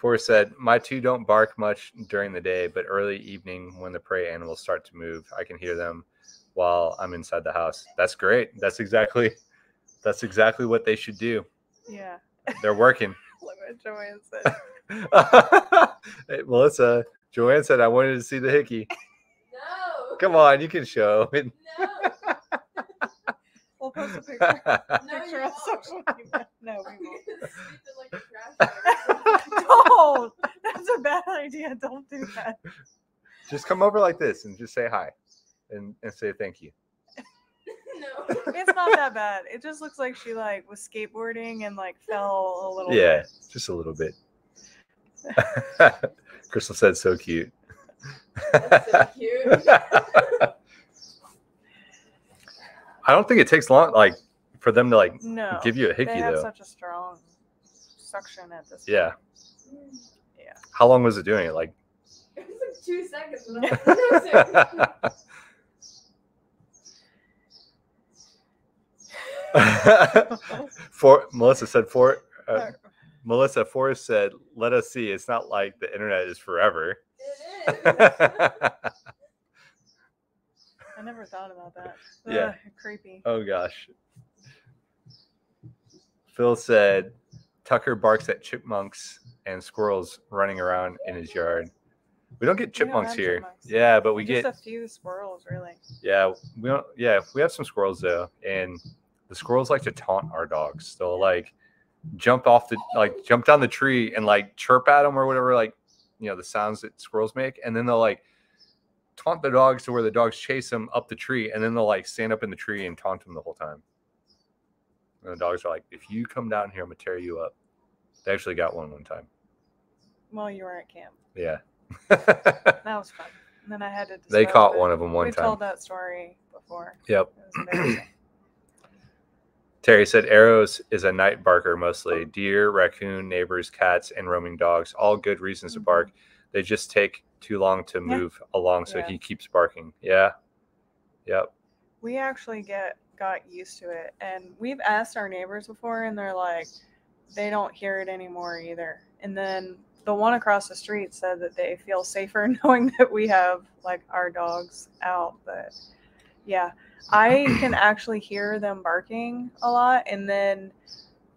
Forrest said, My two don't bark much during the day, but early evening when the prey animals start to move, I can hear them while I'm inside the house. That's great. That's exactly that's exactly what they should do. Yeah. They're working. Look what Joanne said. Hey, Melissa, Joanne said I wanted to see the hickey. no. Come on, you can show. No. We'll post a picture. No, picture you on won't. social media. No, we won't. gonna sleep in like a trash bag. Don't. That's a bad idea. Don't do that. just come over like this and just say hi and, and say thank you. no. It's not that bad. It just looks like she like was skateboarding and like fell a little Yeah, bit. just a little bit. Crystal said so cute. That's so cute. I don't think it takes long like for them to like No. give you a hickey they hickey have though. such a strong suction at this Yeah. point. Yeah. How long was it doing it? Like It was like two seconds. when for Melissa said for uh, Uh, Melissa Forrest said, "Let us see. It's not like the internet is forever." It is. I never thought about that. Yeah. Creepy. oh gosh. Phil said, "Tucker barks at chipmunks and squirrels running around in his yard." We don't get We don't chipmunks here. chipmunks. Yeah, but we Just get a few squirrels, really. yeah we don't yeah we have some squirrels though, and the squirrels like to taunt our dogs. They'll like jump off the like jump down the tree and like chirp at them or whatever like you know the sounds that squirrels make, and then they'll like taunt the dogs to where the dogs chase them up the tree, and then they'll like stand up in the tree and taunt them the whole time. And the dogs are like, "If you come down here, I'm gonna tear you up." They actually got one one time. While you were at camp. Yeah. That was fun. And then I had to. they caught it. one of them one we time. told that story before. Yep. It was embarrassing. Terry said arrows is a night barker mostly. Deer, raccoon, neighbors, cats, and roaming dogs. All good reasons to Mhm. bark. They just take too long to Yeah. move along, so Yeah. he keeps barking. Yeah. Yep. we actually get got used to it and we've asked our neighbors before and they're like they don't hear it anymore either and then the one across the street said that they feel safer knowing that we have like our dogs out but yeah i can actually hear them barking a lot and then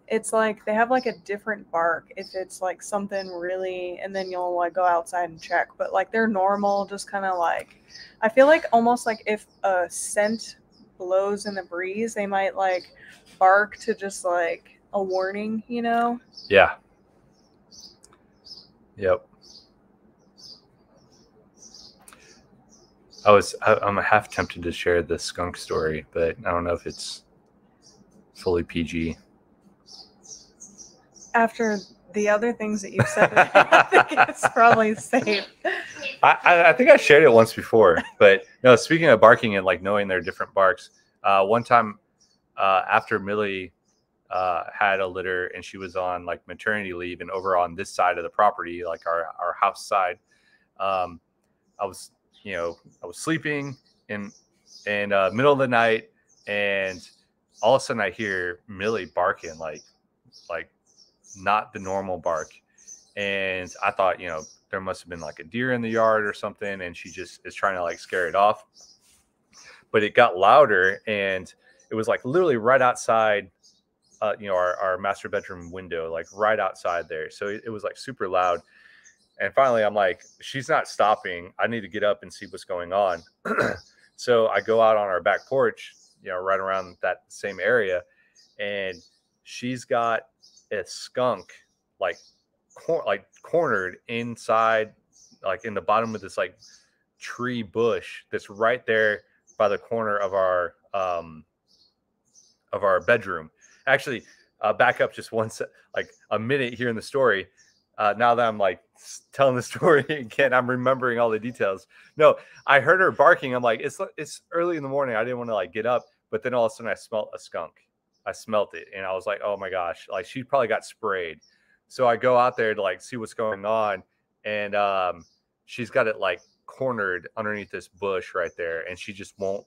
it's like they have like a different bark if it's like something really and then you'll like go outside and check but like they're normal just kind of like i feel like almost like if a scent blows in the breeze they might like bark to just like a warning you know Yeah. Yep. I was I, I'm half tempted to share the skunk story, but I don't know if it's fully PG. After the other things that you've said i think it's probably safe I, I, think I shared it once before, but no. Speaking of barking and like knowing their different barks, uh, one time uh, after Millie uh, had a litter and she was on like maternity leave and over on this side of the property, like our our house side, um, I was you know I was sleeping in in uh, middle of the night and all of a sudden I hear Millie barking like like not the normal bark, and I thought you know there must have been like a deer in the yard or something and she just is trying to like scare it off. But it got louder and it was like literally right outside uh, you know our, our master bedroom window like right outside there. So it, it was like super loud. And finally i'm like she's not stopping. I need to get up and see what's going on. So i go out on our back porch you know right around that same area and she's got a skunk like cor- like cornered inside like in the bottom of this like tree bush that's right there by the corner of our um of our bedroom actually uh, back up just one like a minute here in the story uh, now that I'm like telling the story again, I'm remembering all the details. No, I heard her barking. I'm like, it's it's early in the morning. I didn't want to like get up, but then all of a sudden I smelled a skunk. I smelt it, and I was like, oh my gosh, like she probably got sprayed. So I go out there to like see what's going on, and um, she's got it like cornered underneath this bush right there, and she just won't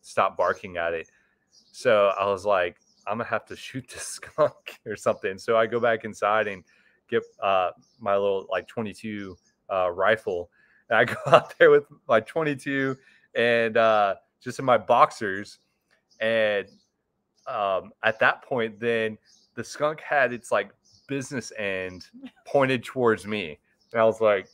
stop barking at it. So I was like, I'm gonna have to shoot this skunk or something. So I go back inside and get uh, my little like 22 uh, rifle, and I go out there with my 22 and uh, just in my boxers, and um, at that point, then the skunk had its like business end pointed towards me, and I was like,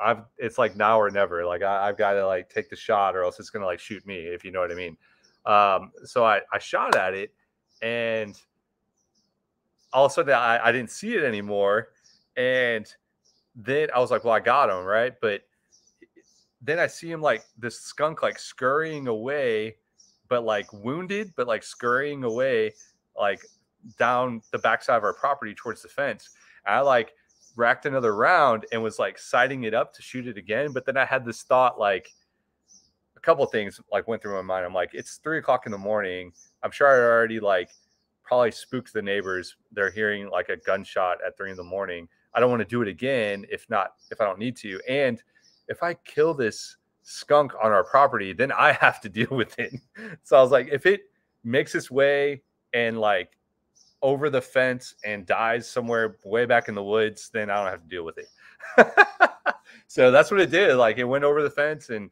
I've it's like now or never. Like I, I've got to like take the shot, or else it's gonna like shoot me, if you know what I mean. Um, so I I shot at it, and all of a sudden I, I didn't see it anymore, and then I was like, well, I got him right, but then I see him like this skunk like scurrying away, but like wounded, but like scurrying away, like down the backside of our property towards the fence. And I like racked another round and was like sighting it up to shoot it again. But then I had this thought like a couple things like went through my mind. I'm like, it's three o'clock in the morning. I'm sure I already like probably spooked the neighbors. They're hearing like a gunshot at three in the morning. I don't want to do it again if not if I don't need to. And if I kill this skunk on our property, then I have to deal with it. So I was like, if it makes its way and like over the fence and dies somewhere way back in the woods, then I don't have to deal with it. so that's what it did. Like it went over the fence and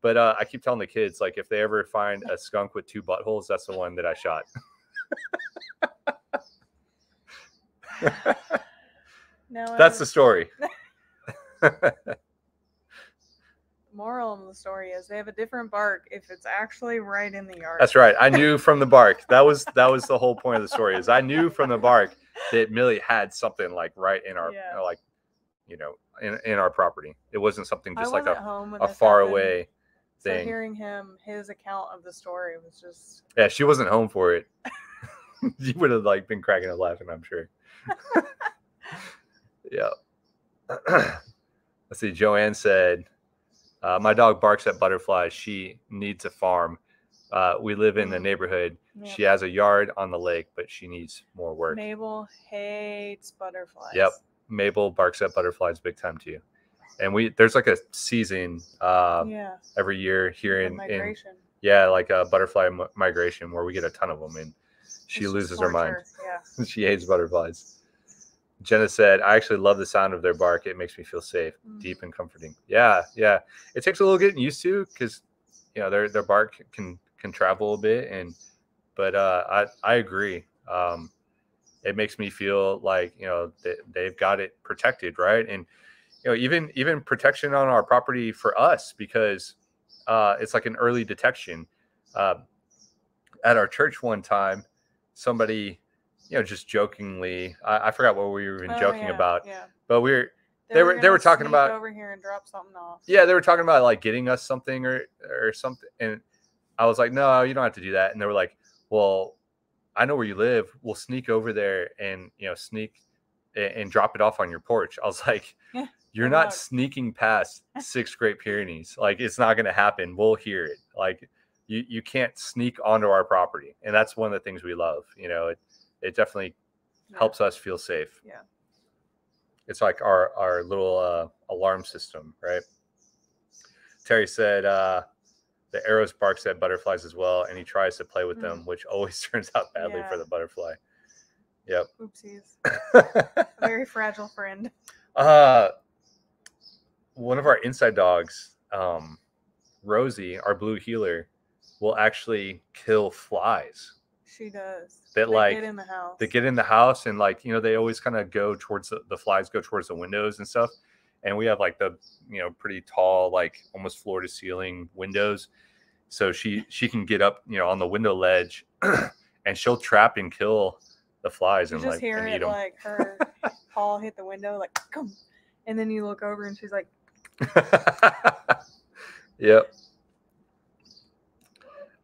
but uh, I keep telling the kids like if they ever find a skunk with two buttholes, that's the one that I shot. Now, That's the story. Moral of the story is they have a different bark if it's actually right in the yard. That's right. I knew from the bark. That was that was the whole point of the story. Is I knew from the bark that Millie had something like right in our Yeah. like you know in, in our property. It wasn't something just like a, a far happened, away So thing. hearing him, his account of the story was just Yeah, she wasn't home for it. you would have like been cracking up laughing, I'm sure. yeah. Let's see. Joanne said, uh, "My dog barks at butterflies. She needs a farm. Uh, we live in the neighborhood. Yep. She has a yard on the lake, but she needs more work. Mabel hates butterflies. Yep. Mabel barks at butterflies big time too. And we there's like a season uh, yeah. every year here in, in yeah like a butterfly m- migration where we get a ton of them and she It's loses her mind. Yeah. she hates butterflies. Jenna said, I actually love the sound of their bark. It makes me feel safe, Mm. deep and comforting. Yeah, yeah. It takes a little getting used to because you know their their bark can can travel a bit and but uh I I agree. Um it makes me feel like you know they, they've got it protected, right? And you know even even protection on our property for us because uh it's like an early detection. Uh, at our church one time, somebody you know, just jokingly, I, I forgot what we were even Oh, joking yeah, about, Yeah. but we were, They were- they were talking about- over here and drop something off. yeah, they were talking about like getting us something or or something, and I was like, no, you don't have to do that, and they were like, well, I know where you live. We'll sneak over there and you know sneak and, and drop it off on your porch. I was like, Yeah, you're not sneaking past Sixth Great Pyrenees. Like it's not going to happen. We'll hear it. Like you you can't sneak onto our property, and that's one of the things we love. You know, it it definitely Yeah. helps us feel safe. Yeah. It's like our our little uh, alarm system, right? Terry said uh, the arrows barks at butterflies as well, and he tries to play with them, which always turns out badly for Mm. The butterfly. Yep. Oopsies. Very fragile friend. uh, one of our inside dogs, um, Rosie, our blue heeler, will actually kill flies. She does. That, They like, get in the house. they get in the house and like you know they always kind of go towards the, the flies go towards the windows and stuff and we have like the you know pretty tall like almost floor to ceiling windows so she she can get up you know on the window ledge and she'll trap and kill the flies You and just like hear and it like her paw hit the window, like come, and then you look over and she's like, yep.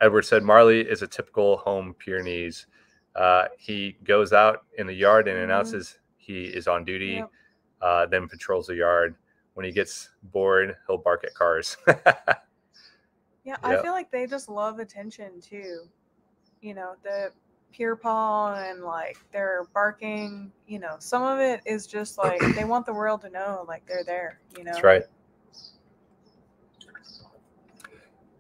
Edward said Marley is a typical home Pyrenees. Uh, he goes out in the yard and Mhm. announces he is on duty. Yep. uh, then patrols the yard. When he gets bored, he'll bark at cars. Yeah, I feel like they just love attention too. You know, the peer paw and like they're barking, you know, some of it is just like they want the world to know like they're there, you know. That's right.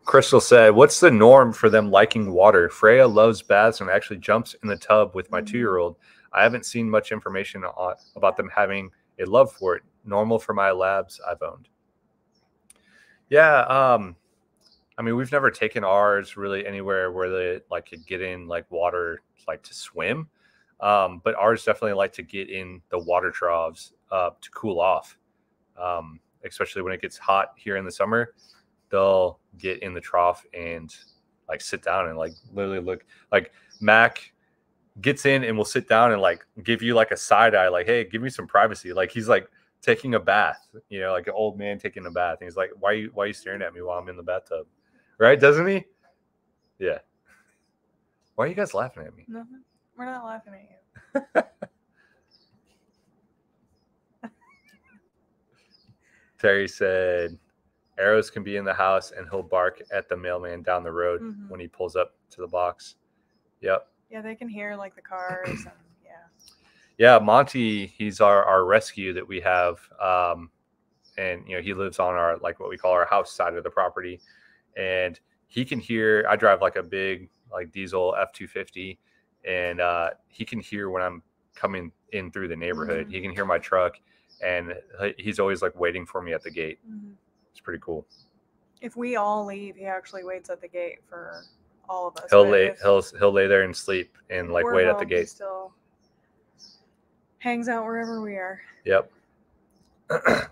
Crystal said, What's the norm for them liking water? Freya loves baths and actually jumps in the tub with my Mhm. two year old. I haven't seen much information on, about them having a love for it. Normal for my labs I've owned. Yeah. Um, I mean, we've never taken ours really anywhere where they like could get in like water, like to swim. Um, but ours definitely like to get in the water troughs uh, to cool off um, especially when it gets hot here in the summer, they'll get in the trough and like sit down and like literally look like Mac gets in and will sit down and like give you like a side eye, like, hey, give me some privacy. Like he's like taking a bath, you know, like an old man taking a bath. And he's like, Why are you why are you staring at me while I'm in the bathtub? Right? Doesn't he? Yeah. Why are you guys laughing at me? Nothing. We're not laughing at you. Terry said arrows can be in the house and he'll bark at the mailman down the road Mhm. when he pulls up to the box. Yep. Yeah, they can hear like the cars and yeah. Yeah, Monty, he's our, our rescue that we have. Um, and you know, he lives on our like what we call our house side of the property. And he can hear I drive like a big like diesel F two fifty and uh he can hear when I'm coming in through the neighborhood. Mhm. He can hear my truck and he's always like waiting for me at the gate. Mhm. It's pretty cool. If we all leave, he actually waits at the gate for all of us. He'll but lay he'll he'll lay there and sleep and like wait at the gate. Still hangs out wherever we are. Yep.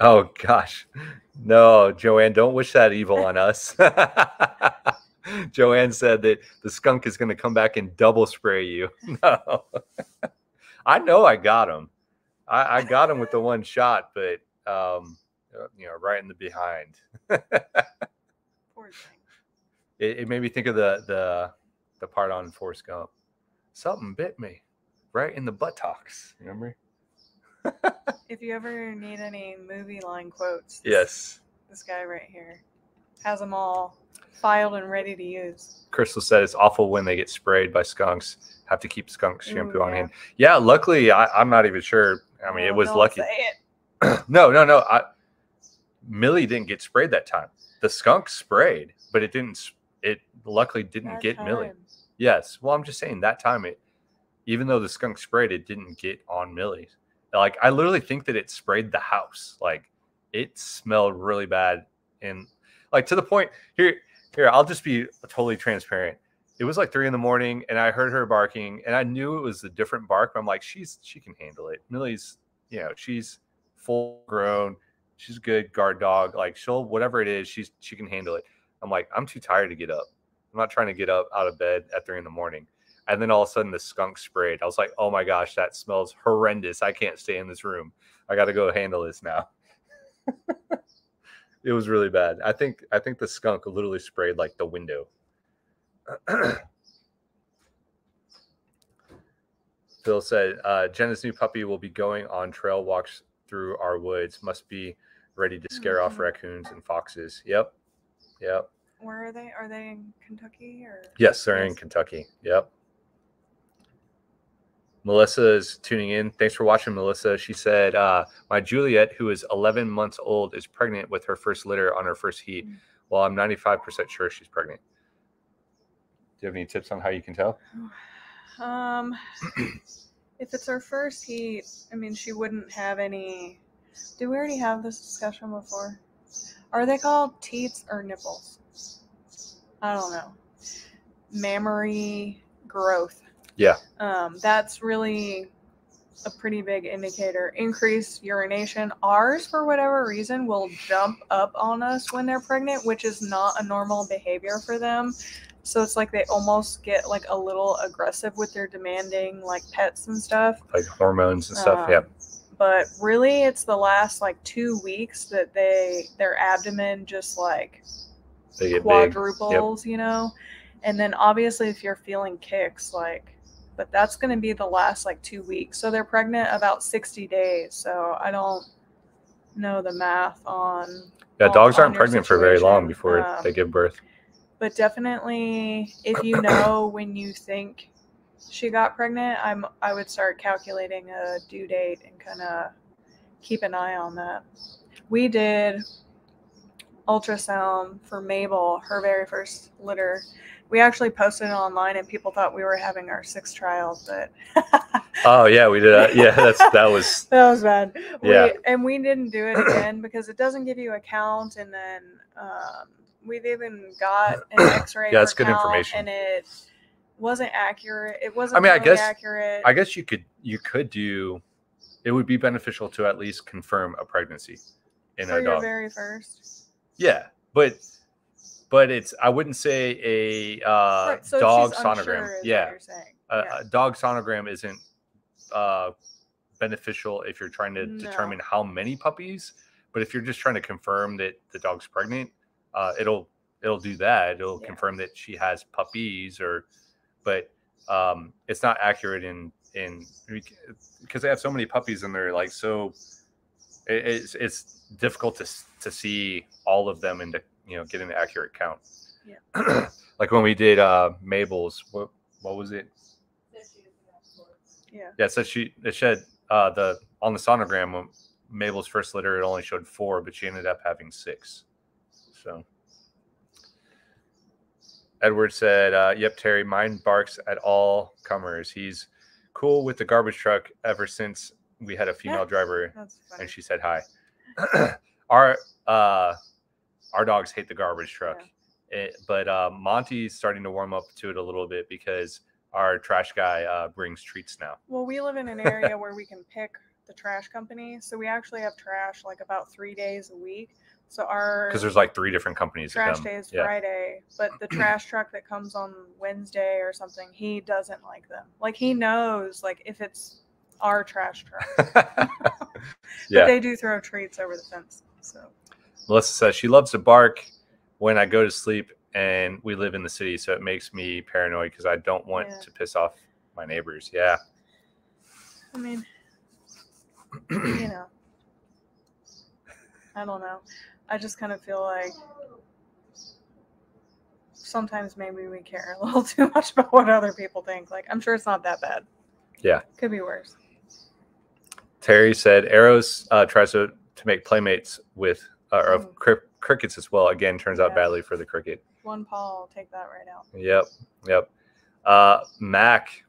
oh gosh. No, Joanne, don't wish that evil on us. Joanne said that the skunk is going to come back and double spray you. No. I know I got him. I, I got him with the one shot, but um, Uh, you know, right in the behind. Poor thing. It, it made me think of the the the part on Forrest Gump. Something bit me right in the buttocks. Remember? If you ever need any movie line quotes, this- Yes. this guy right here has them all filed and ready to use. Crystal said it's awful when they get sprayed by skunks. Have to keep skunk shampoo Ooh, on yeah. hand. Yeah, luckily I, I'm not even sure. I mean, it Oh, was don't lucky. say it. no, no, no. I, Millie didn't get sprayed that time. The skunk sprayed, but it didn't. It luckily didn't Bad get Millie. Yes. Well, I'm just saying that time it, even though the skunk sprayed, it didn't get on Millie. Like I literally think that it sprayed the house. Like it smelled really bad, and like to the point here. Here, I'll just be totally transparent. It was like three in the morning, and I heard her barking, and I knew it was a different bark. But I'm like, she's she can handle it. Millie's, you know, she's full grown. She's a good guard dog. Like she'll whatever it is, she's she can handle it. I'm like, I'm too tired to get up. I'm not trying to get up out of bed at three in the morning. And then all of a sudden the skunk sprayed. I was like, oh my gosh, that smells horrendous. I can't stay in this room. I got to go handle this now. it was really bad. I think I think the skunk literally sprayed like the window. Phil said, uh, Jenna's new puppy will be going on trail walks through our woods. Must be ready to scare off Mhm. raccoons and foxes. Yep. Yep. Where are they? Are they in Kentucky or? Yes, they're in Kentucky. Yep. Melissa is tuning in. Thanks for watching, Melissa. She said, uh, My Juliet, who is 11 months old, is pregnant with her first litter on her first heat. Mm. Well, I'm 95% sure she's pregnant. Do you have any tips on how you can tell? Um, if it's her first heat, I mean, she wouldn't have any. Did we already have this discussion before? Are they called teats or nipples? I don't know. Mammary growth. Yeah. Um, that's really a pretty big indicator. Increased urination. Ours, for whatever reason, will jump up on us when they're pregnant, which is not a normal behavior for them. So it's like they almost get like a little aggressive with their demanding like pets and stuff. Like hormones and stuff? Um, yeah. But really it's the last like two weeks that they their abdomen just like They get big. quadruples, you know? And then obviously if you're feeling kicks, like but that's going to be the last like two weeks. So they're pregnant about 60 days. So I don't know the math on, Yeah, on- dogs aren't pregnant for very long before Um, they give birth. but definitely if you know when you think she got pregnant, I'm I would start calculating a due date and kind of keep an eye on that. We did ultrasound for Mabel, her very first litter. We actually posted it online and people thought we were having our sixth child, but Oh yeah, we did. That. Yeah, that's that was. that was bad. Yeah. We, and we didn't do it again because it doesn't give you a count. And then um, we've even got an X-ray. Yeah, that's good count, information. And it wasn't accurate. It wasn't. I mean, I guess- accurate. I guess you could you could do. It would be beneficial to at least confirm a pregnancy in for a dog. very first. Yeah, but but it's I wouldn't say a uh, Right, so dog sonogram. Yeah, you're saying. a, Yeah. a dog sonogram isn't uh, beneficial if you're trying to No. determine how many puppies. But if you're just trying to confirm that the dog's pregnant, uh, it'll it'll do that. It'll Yeah. confirm that she has puppies, or but um, it's not accurate in in because they have so many puppies and they're like so. it- It's it's difficult to to see all of them and to you know get an accurate count. Yeah. like when we did uh Mabel's, what what was it? Yeah. Yeah, said she it said uh the on the sonogram when Mabel's first litter it only showed four, but she ended up having six. So Edward said, uh, yep, Terry, mine barks at all comers. He's cool with the garbage truck ever since we had a female driver and she said hi. our uh our dogs hate the garbage truck. It, but uh, Monty's starting to warm up to it a little bit because our trash guy uh, brings treats now. Well, we live in an area where we can pick the trash company, so we actually have trash like about three days a week. So our Because there's like three different companies that trash come. day is Yeah. Friday, but the trash truck that comes on Wednesday or something, he doesn't like them. Like he knows, like if it's our trash truck, but yeah. they do throw treats over the fence. So Melissa says she loves to bark when I go to sleep, and we live in the city, so it makes me paranoid because I don't want Yeah. to piss off my neighbors. Yeah. I mean, you know, I don't know. I just kind of feel like sometimes maybe we care a little too much about what other people think. Like, I'm sure it's not that bad. Yeah. Could be worse. Terry said Arrows uh, tries to, to make playmates with uh, of Mm. cri- crickets as well. Again, turns out Yeah. badly for the cricket. One paw, I'll take that right out. Yep, yep. Uh, Mac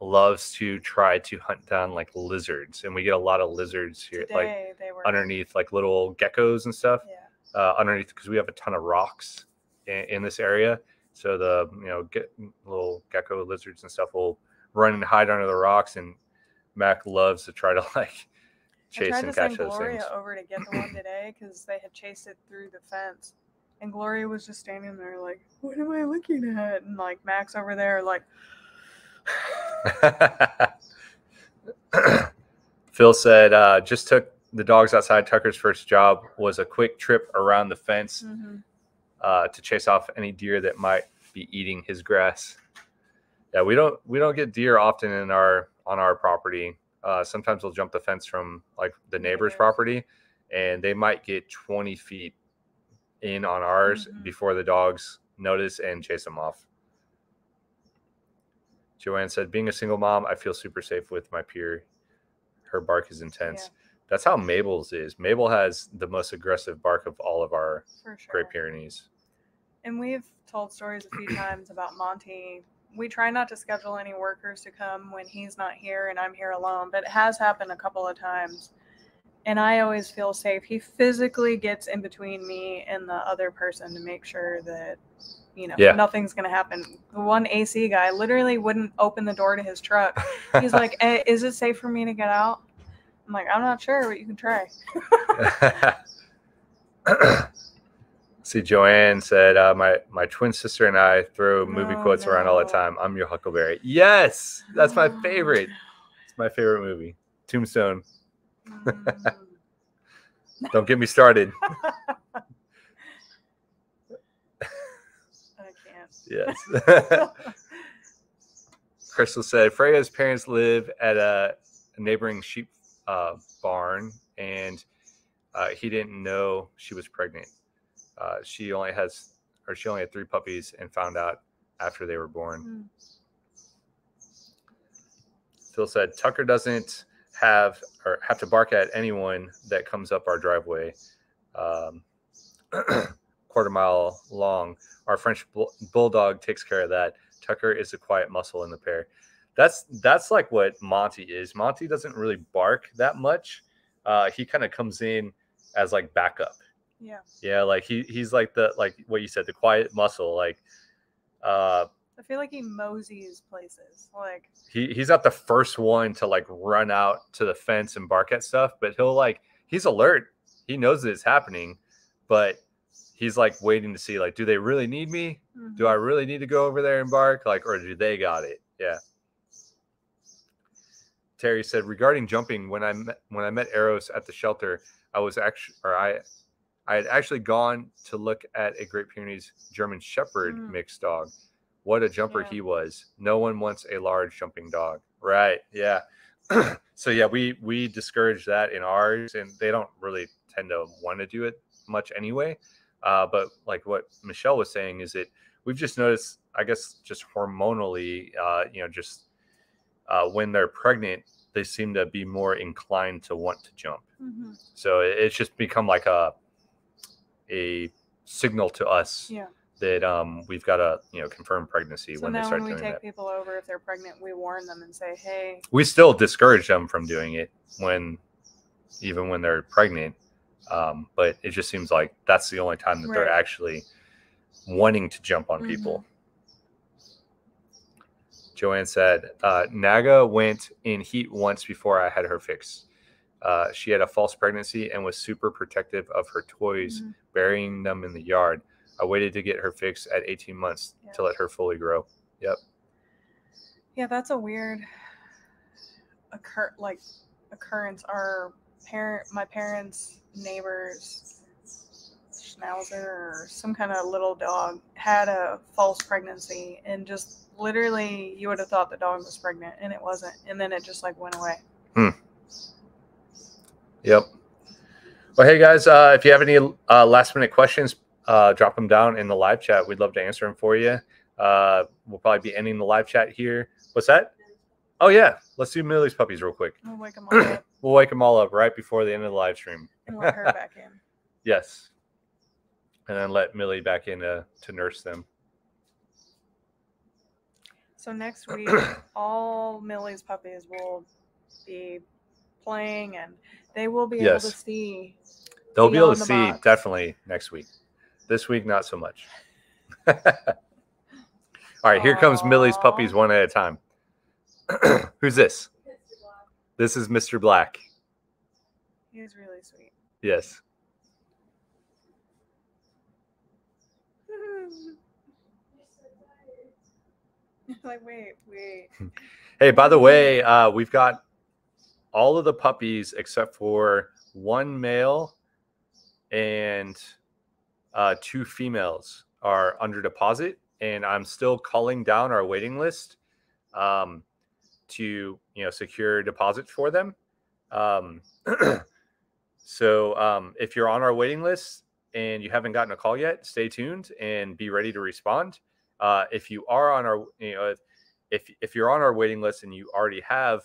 loves to try to hunt down like lizards, and we get a lot of lizards here, Today like underneath like little geckos and stuff. Yeah. Uh, underneath because we have a ton of rocks in, in this area, so the you know get little gecko lizards and stuff will run and hide under the rocks, and Mac loves to try to like I chase tried and to send catch those Gloria things. over to get the one today because they had chased it through the fence. And Gloria was just standing there like, what am I looking at? And like Max over there, like, Phil said, uh, just took the dogs outside. Tucker's first job was a quick trip around the fence mhm. uh, to chase off any deer that might be eating his grass. Yeah, we don't we don't get deer often in our on our property. Uh, sometimes we'll jump the fence from like the neighbor's property, and they might get twenty feet in on ours Mhm. before the dogs notice and chase them off. Joanne said, "Being a single mom, I feel super safe with my Pyr. Her bark is intense. That's how Mabel's is. Mabel has the most aggressive bark of all of our sure. Great Pyrenees. And we've told stories a few times about Monty. We try not to schedule any workers to come when he's not here and I'm here alone, but it has happened a couple of times. And I always feel safe. He physically gets in between me and the other person to make sure that, you know, Yeah. nothing's going to happen. The one AC guy literally wouldn't open the door to his truck. He's like, eh, Is it safe for me to get out? I'm like, I'm not sure, but you can try. See, Joanne said, uh, "My my twin sister and I throw movie Oh, quotes around all the time. I'm your Huckleberry. Yes, that's my Oh, favorite. It's my favorite movie. Tombstone. Mm. Don't get me started. I can't. Yes. Crystal said Freya's parents live at a, a neighboring sheep uh, barn, and uh, he didn't know she was pregnant. Uh, she only has, or she only had three puppies, and found out after they were born. Mm. Phil said Tucker doesn't have or have to bark at anyone that comes up our driveway, um, quarter mile long. Our French bull- bulldog takes care of that. Tucker is a quiet muscle in the pair. That's that's like what Monty is. Monty doesn't really bark that much. Uh, he kind of comes in as like backup. Yeah. Yeah, like he he's like the like what you said, the quiet muscle. Like uh I feel like he moseys places. Like he he's not the first one to like run out to the fence and bark at stuff, but he'll like he's alert. He knows that it's happening, but he's like waiting to see like, do they really need me? Do I really need to go over there and bark? Like, or do they got it? Yeah. Terry said regarding jumping, when I met when I met Eros at the shelter, I was actually or I I had actually gone to look at a Great Pyrenees German Shepherd Mm. mixed dog. What a jumper Yeah. he was. No one wants a large jumping dog. Right. Yeah. so yeah, we we discourage that in ours and they don't really tend to want to do it much anyway. Uh, but like what Michelle was saying is that we've just noticed, I guess, just hormonally, uh, you know, just uh, when they're pregnant, they seem to be more inclined to want to jump. Mhm. So it- it's just become like a a signal to us Yeah. that um, we've got to you know confirm pregnancy So when they start when we doing take that. people over, if they're pregnant, we warn them and say, "Hey, We still discourage them from doing it when even when they're pregnant. Um, but it just seems like that's the only time that they're actually wanting to jump on Mhm. people. Joanne said, uh, Naga went in heat once before I had her fixed. Uh, she had a false pregnancy and was super protective of her toys, mhm, burying them in the yard. I waited to get her fixed at 18 months Yeah. to let her fully grow. Yep. Yeah, that's a weird occur like occurrence." Our parent, my parents' neighbors, schnauzer or some kind of little dog had a false pregnancy, and just literally, you would have thought the dog was pregnant, and it wasn't, and then it just like went away. Hmm. Yep. Well, hey guys, uh, if you have any uh, last minute questions, uh, drop them down in the live chat. We'd love to answer them for you. Uh, we'll probably be ending the live chat here. What's that? Oh yeah, let's do Millie's puppies real quick. We'll wake them all up We'll wake them all up right before the end of the live stream. and let her back in. Yes, and then let Millie back in to, to nurse them. So next week, all Millie's puppies will be playing, and they will be able to Yes. see. They'll be able to see box. definitely next week. This week, not so much. all right, here comes Millie's puppies one at a time. Who's this? This is Mr. Black. He's really sweet. Yes. like, wait, wait. Hey, by the way, uh, we've got all of the puppies except for one male and uh, two females are under deposit, and I'm still calling down our waiting list um, to you know secure deposits for them. Um, so um, if you're on our waiting list and you haven't gotten a call yet, stay tuned and be ready to respond. Uh, if you are on our, you know, if, if you're on our waiting list and you already have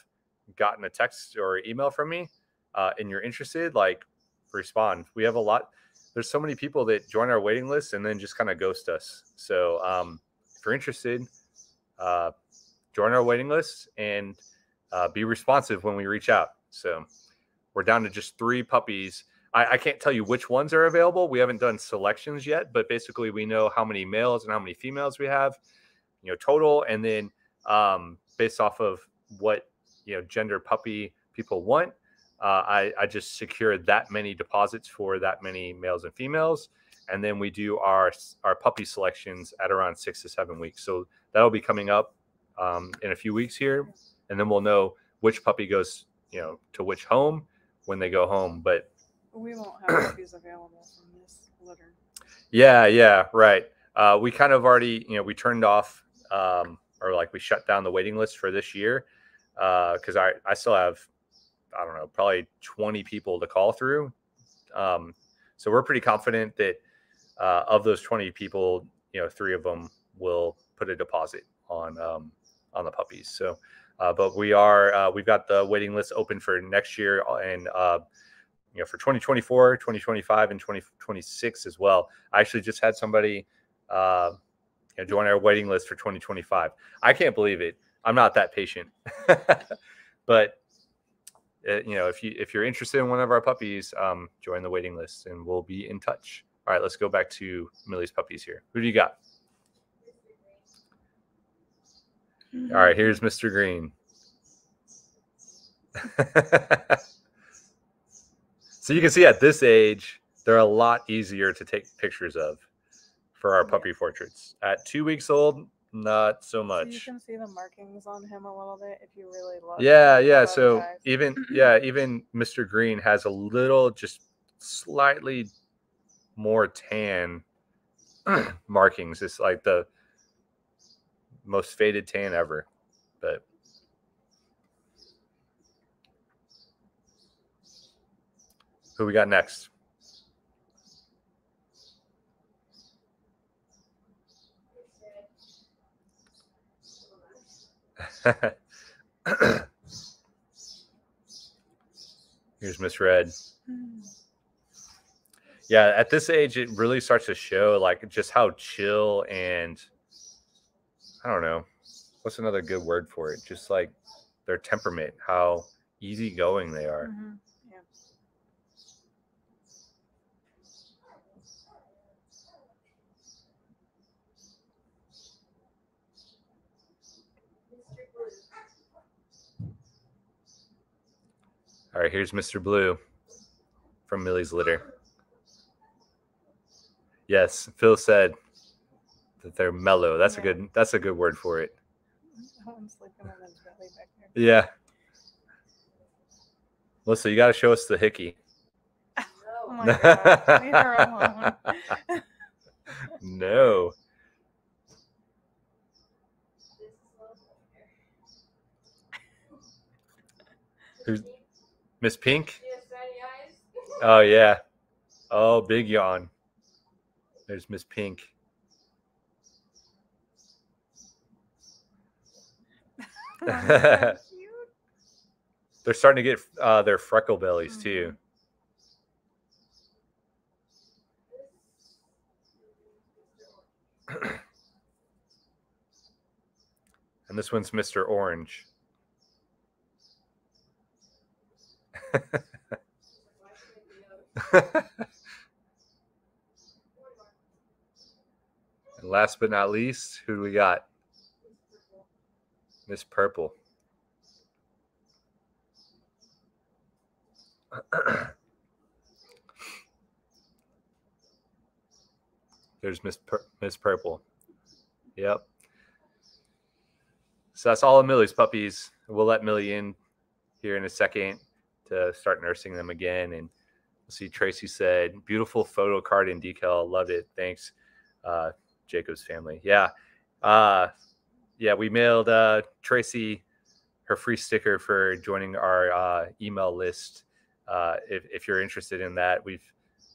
gotten a text or email from me uh, and you're interested, like respond. We have a lot. There's so many people that join our waiting list and then just kind of ghost us. So um, if you're interested, uh, join our waiting list and uh, be responsive when we reach out. So we're down to just three puppies. I, I can't tell you which ones are available. We haven't done selections yet, but basically we know how many males and how many females we have, you know, total, and then um, based off of what you know gender puppy people want, uh, I, I just secure that many deposits for that many males and females, and then we do our our puppy selections at around six to seven weeks. So that'll be coming up um, in a few weeks here, and then we'll know which puppy goes you know to which home when they go home. But We won't have puppies available from this litter. Yeah, yeah, right. Uh, we kind of already, you know, we turned off um, or like we shut down the waiting list for this year because I I still have I don't know probably 20 people to call through. Um, so we're pretty confident that uh, of those 20 people, you know, three of them will put a deposit on um, on the puppies. So, uh, but we are uh, we've got the waiting list open for next year and uh, you know for 2024, 2025, and 2026 as well. I actually just had somebody uh, you know, join our waiting list for 2025. I can't believe it. I'm not that patient, but uh, you know if you if you're interested in one of our puppies, um, join the waiting list and we'll be in touch. All right, let's go back to Millie's puppies here. Who do you got? All right, here's Mr. Green. so you can see at this age, they're a lot easier to take pictures of for our mm-hmm. puppy portraits. At two weeks old, not so So you much. can see the markings on him a little bit if you really look. Yeah, yeah. So even yeah, even Mr. Green has a little, just slightly more tan markings. It's like the most faded tan ever. But who we got next? Here's Miss Red. Yeah, at this age, it really starts to show like just how chill and I don't know what's another good word for it. Just like their temperament, how easygoing they are. Mhm. Yeah. All right, here's Mr. Blue from Millie's litter. Yes, Phil said that they're mellow. That's a good. That's a good word for it. I'm sleeping on his belly back there. Yeah. Melissa, you got to show us the hickey. Oh my god, leave her alone. no. Who's Miss Pink? Oh yeah. Oh, big yawn. There's Miss Pink. They're starting to get uh, their freckle bellies too. and this one's Mr. Orange. and last but not least, who do we got? Miss Purple. There's Miss Pur- Miss Purple. Yep. So that's all of Millie's puppies. We'll let Millie in here in a second to start nursing them again. And see, Tracy said, beautiful photo card and decal. Loved it. Thanks, uh, Jacob's family. Yeah. Uh, yeah, we mailed uh, Tracy her free sticker for joining our uh, email list. Uh, if, if you're interested in that, we've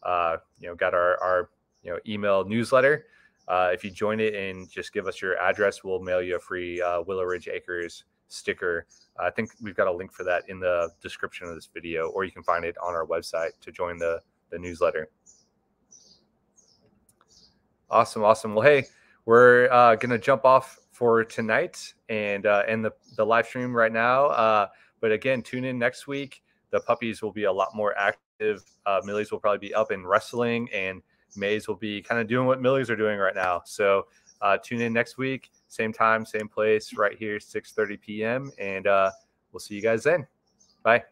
uh, you know got our, our you know email newsletter. Uh, if you join it and just give us your address, we'll mail you a free uh, Willow Ridge Acres sticker. I think we've got a link for that in the description of this video, or you can find it on our website to join the the newsletter. Awesome, awesome. Well, hey, we're uh, gonna jump off for tonight and uh, end the the live stream right now. Uh, but again, tune in next week. The puppies will be a lot more active. Uh, Millie's will probably be up and wrestling, and Mae's will be kind of doing what Millie's are doing right now. So uh, tune in next week, same time, same place, right here, 6:30 p.m. And uh, we'll see you guys then. Bye.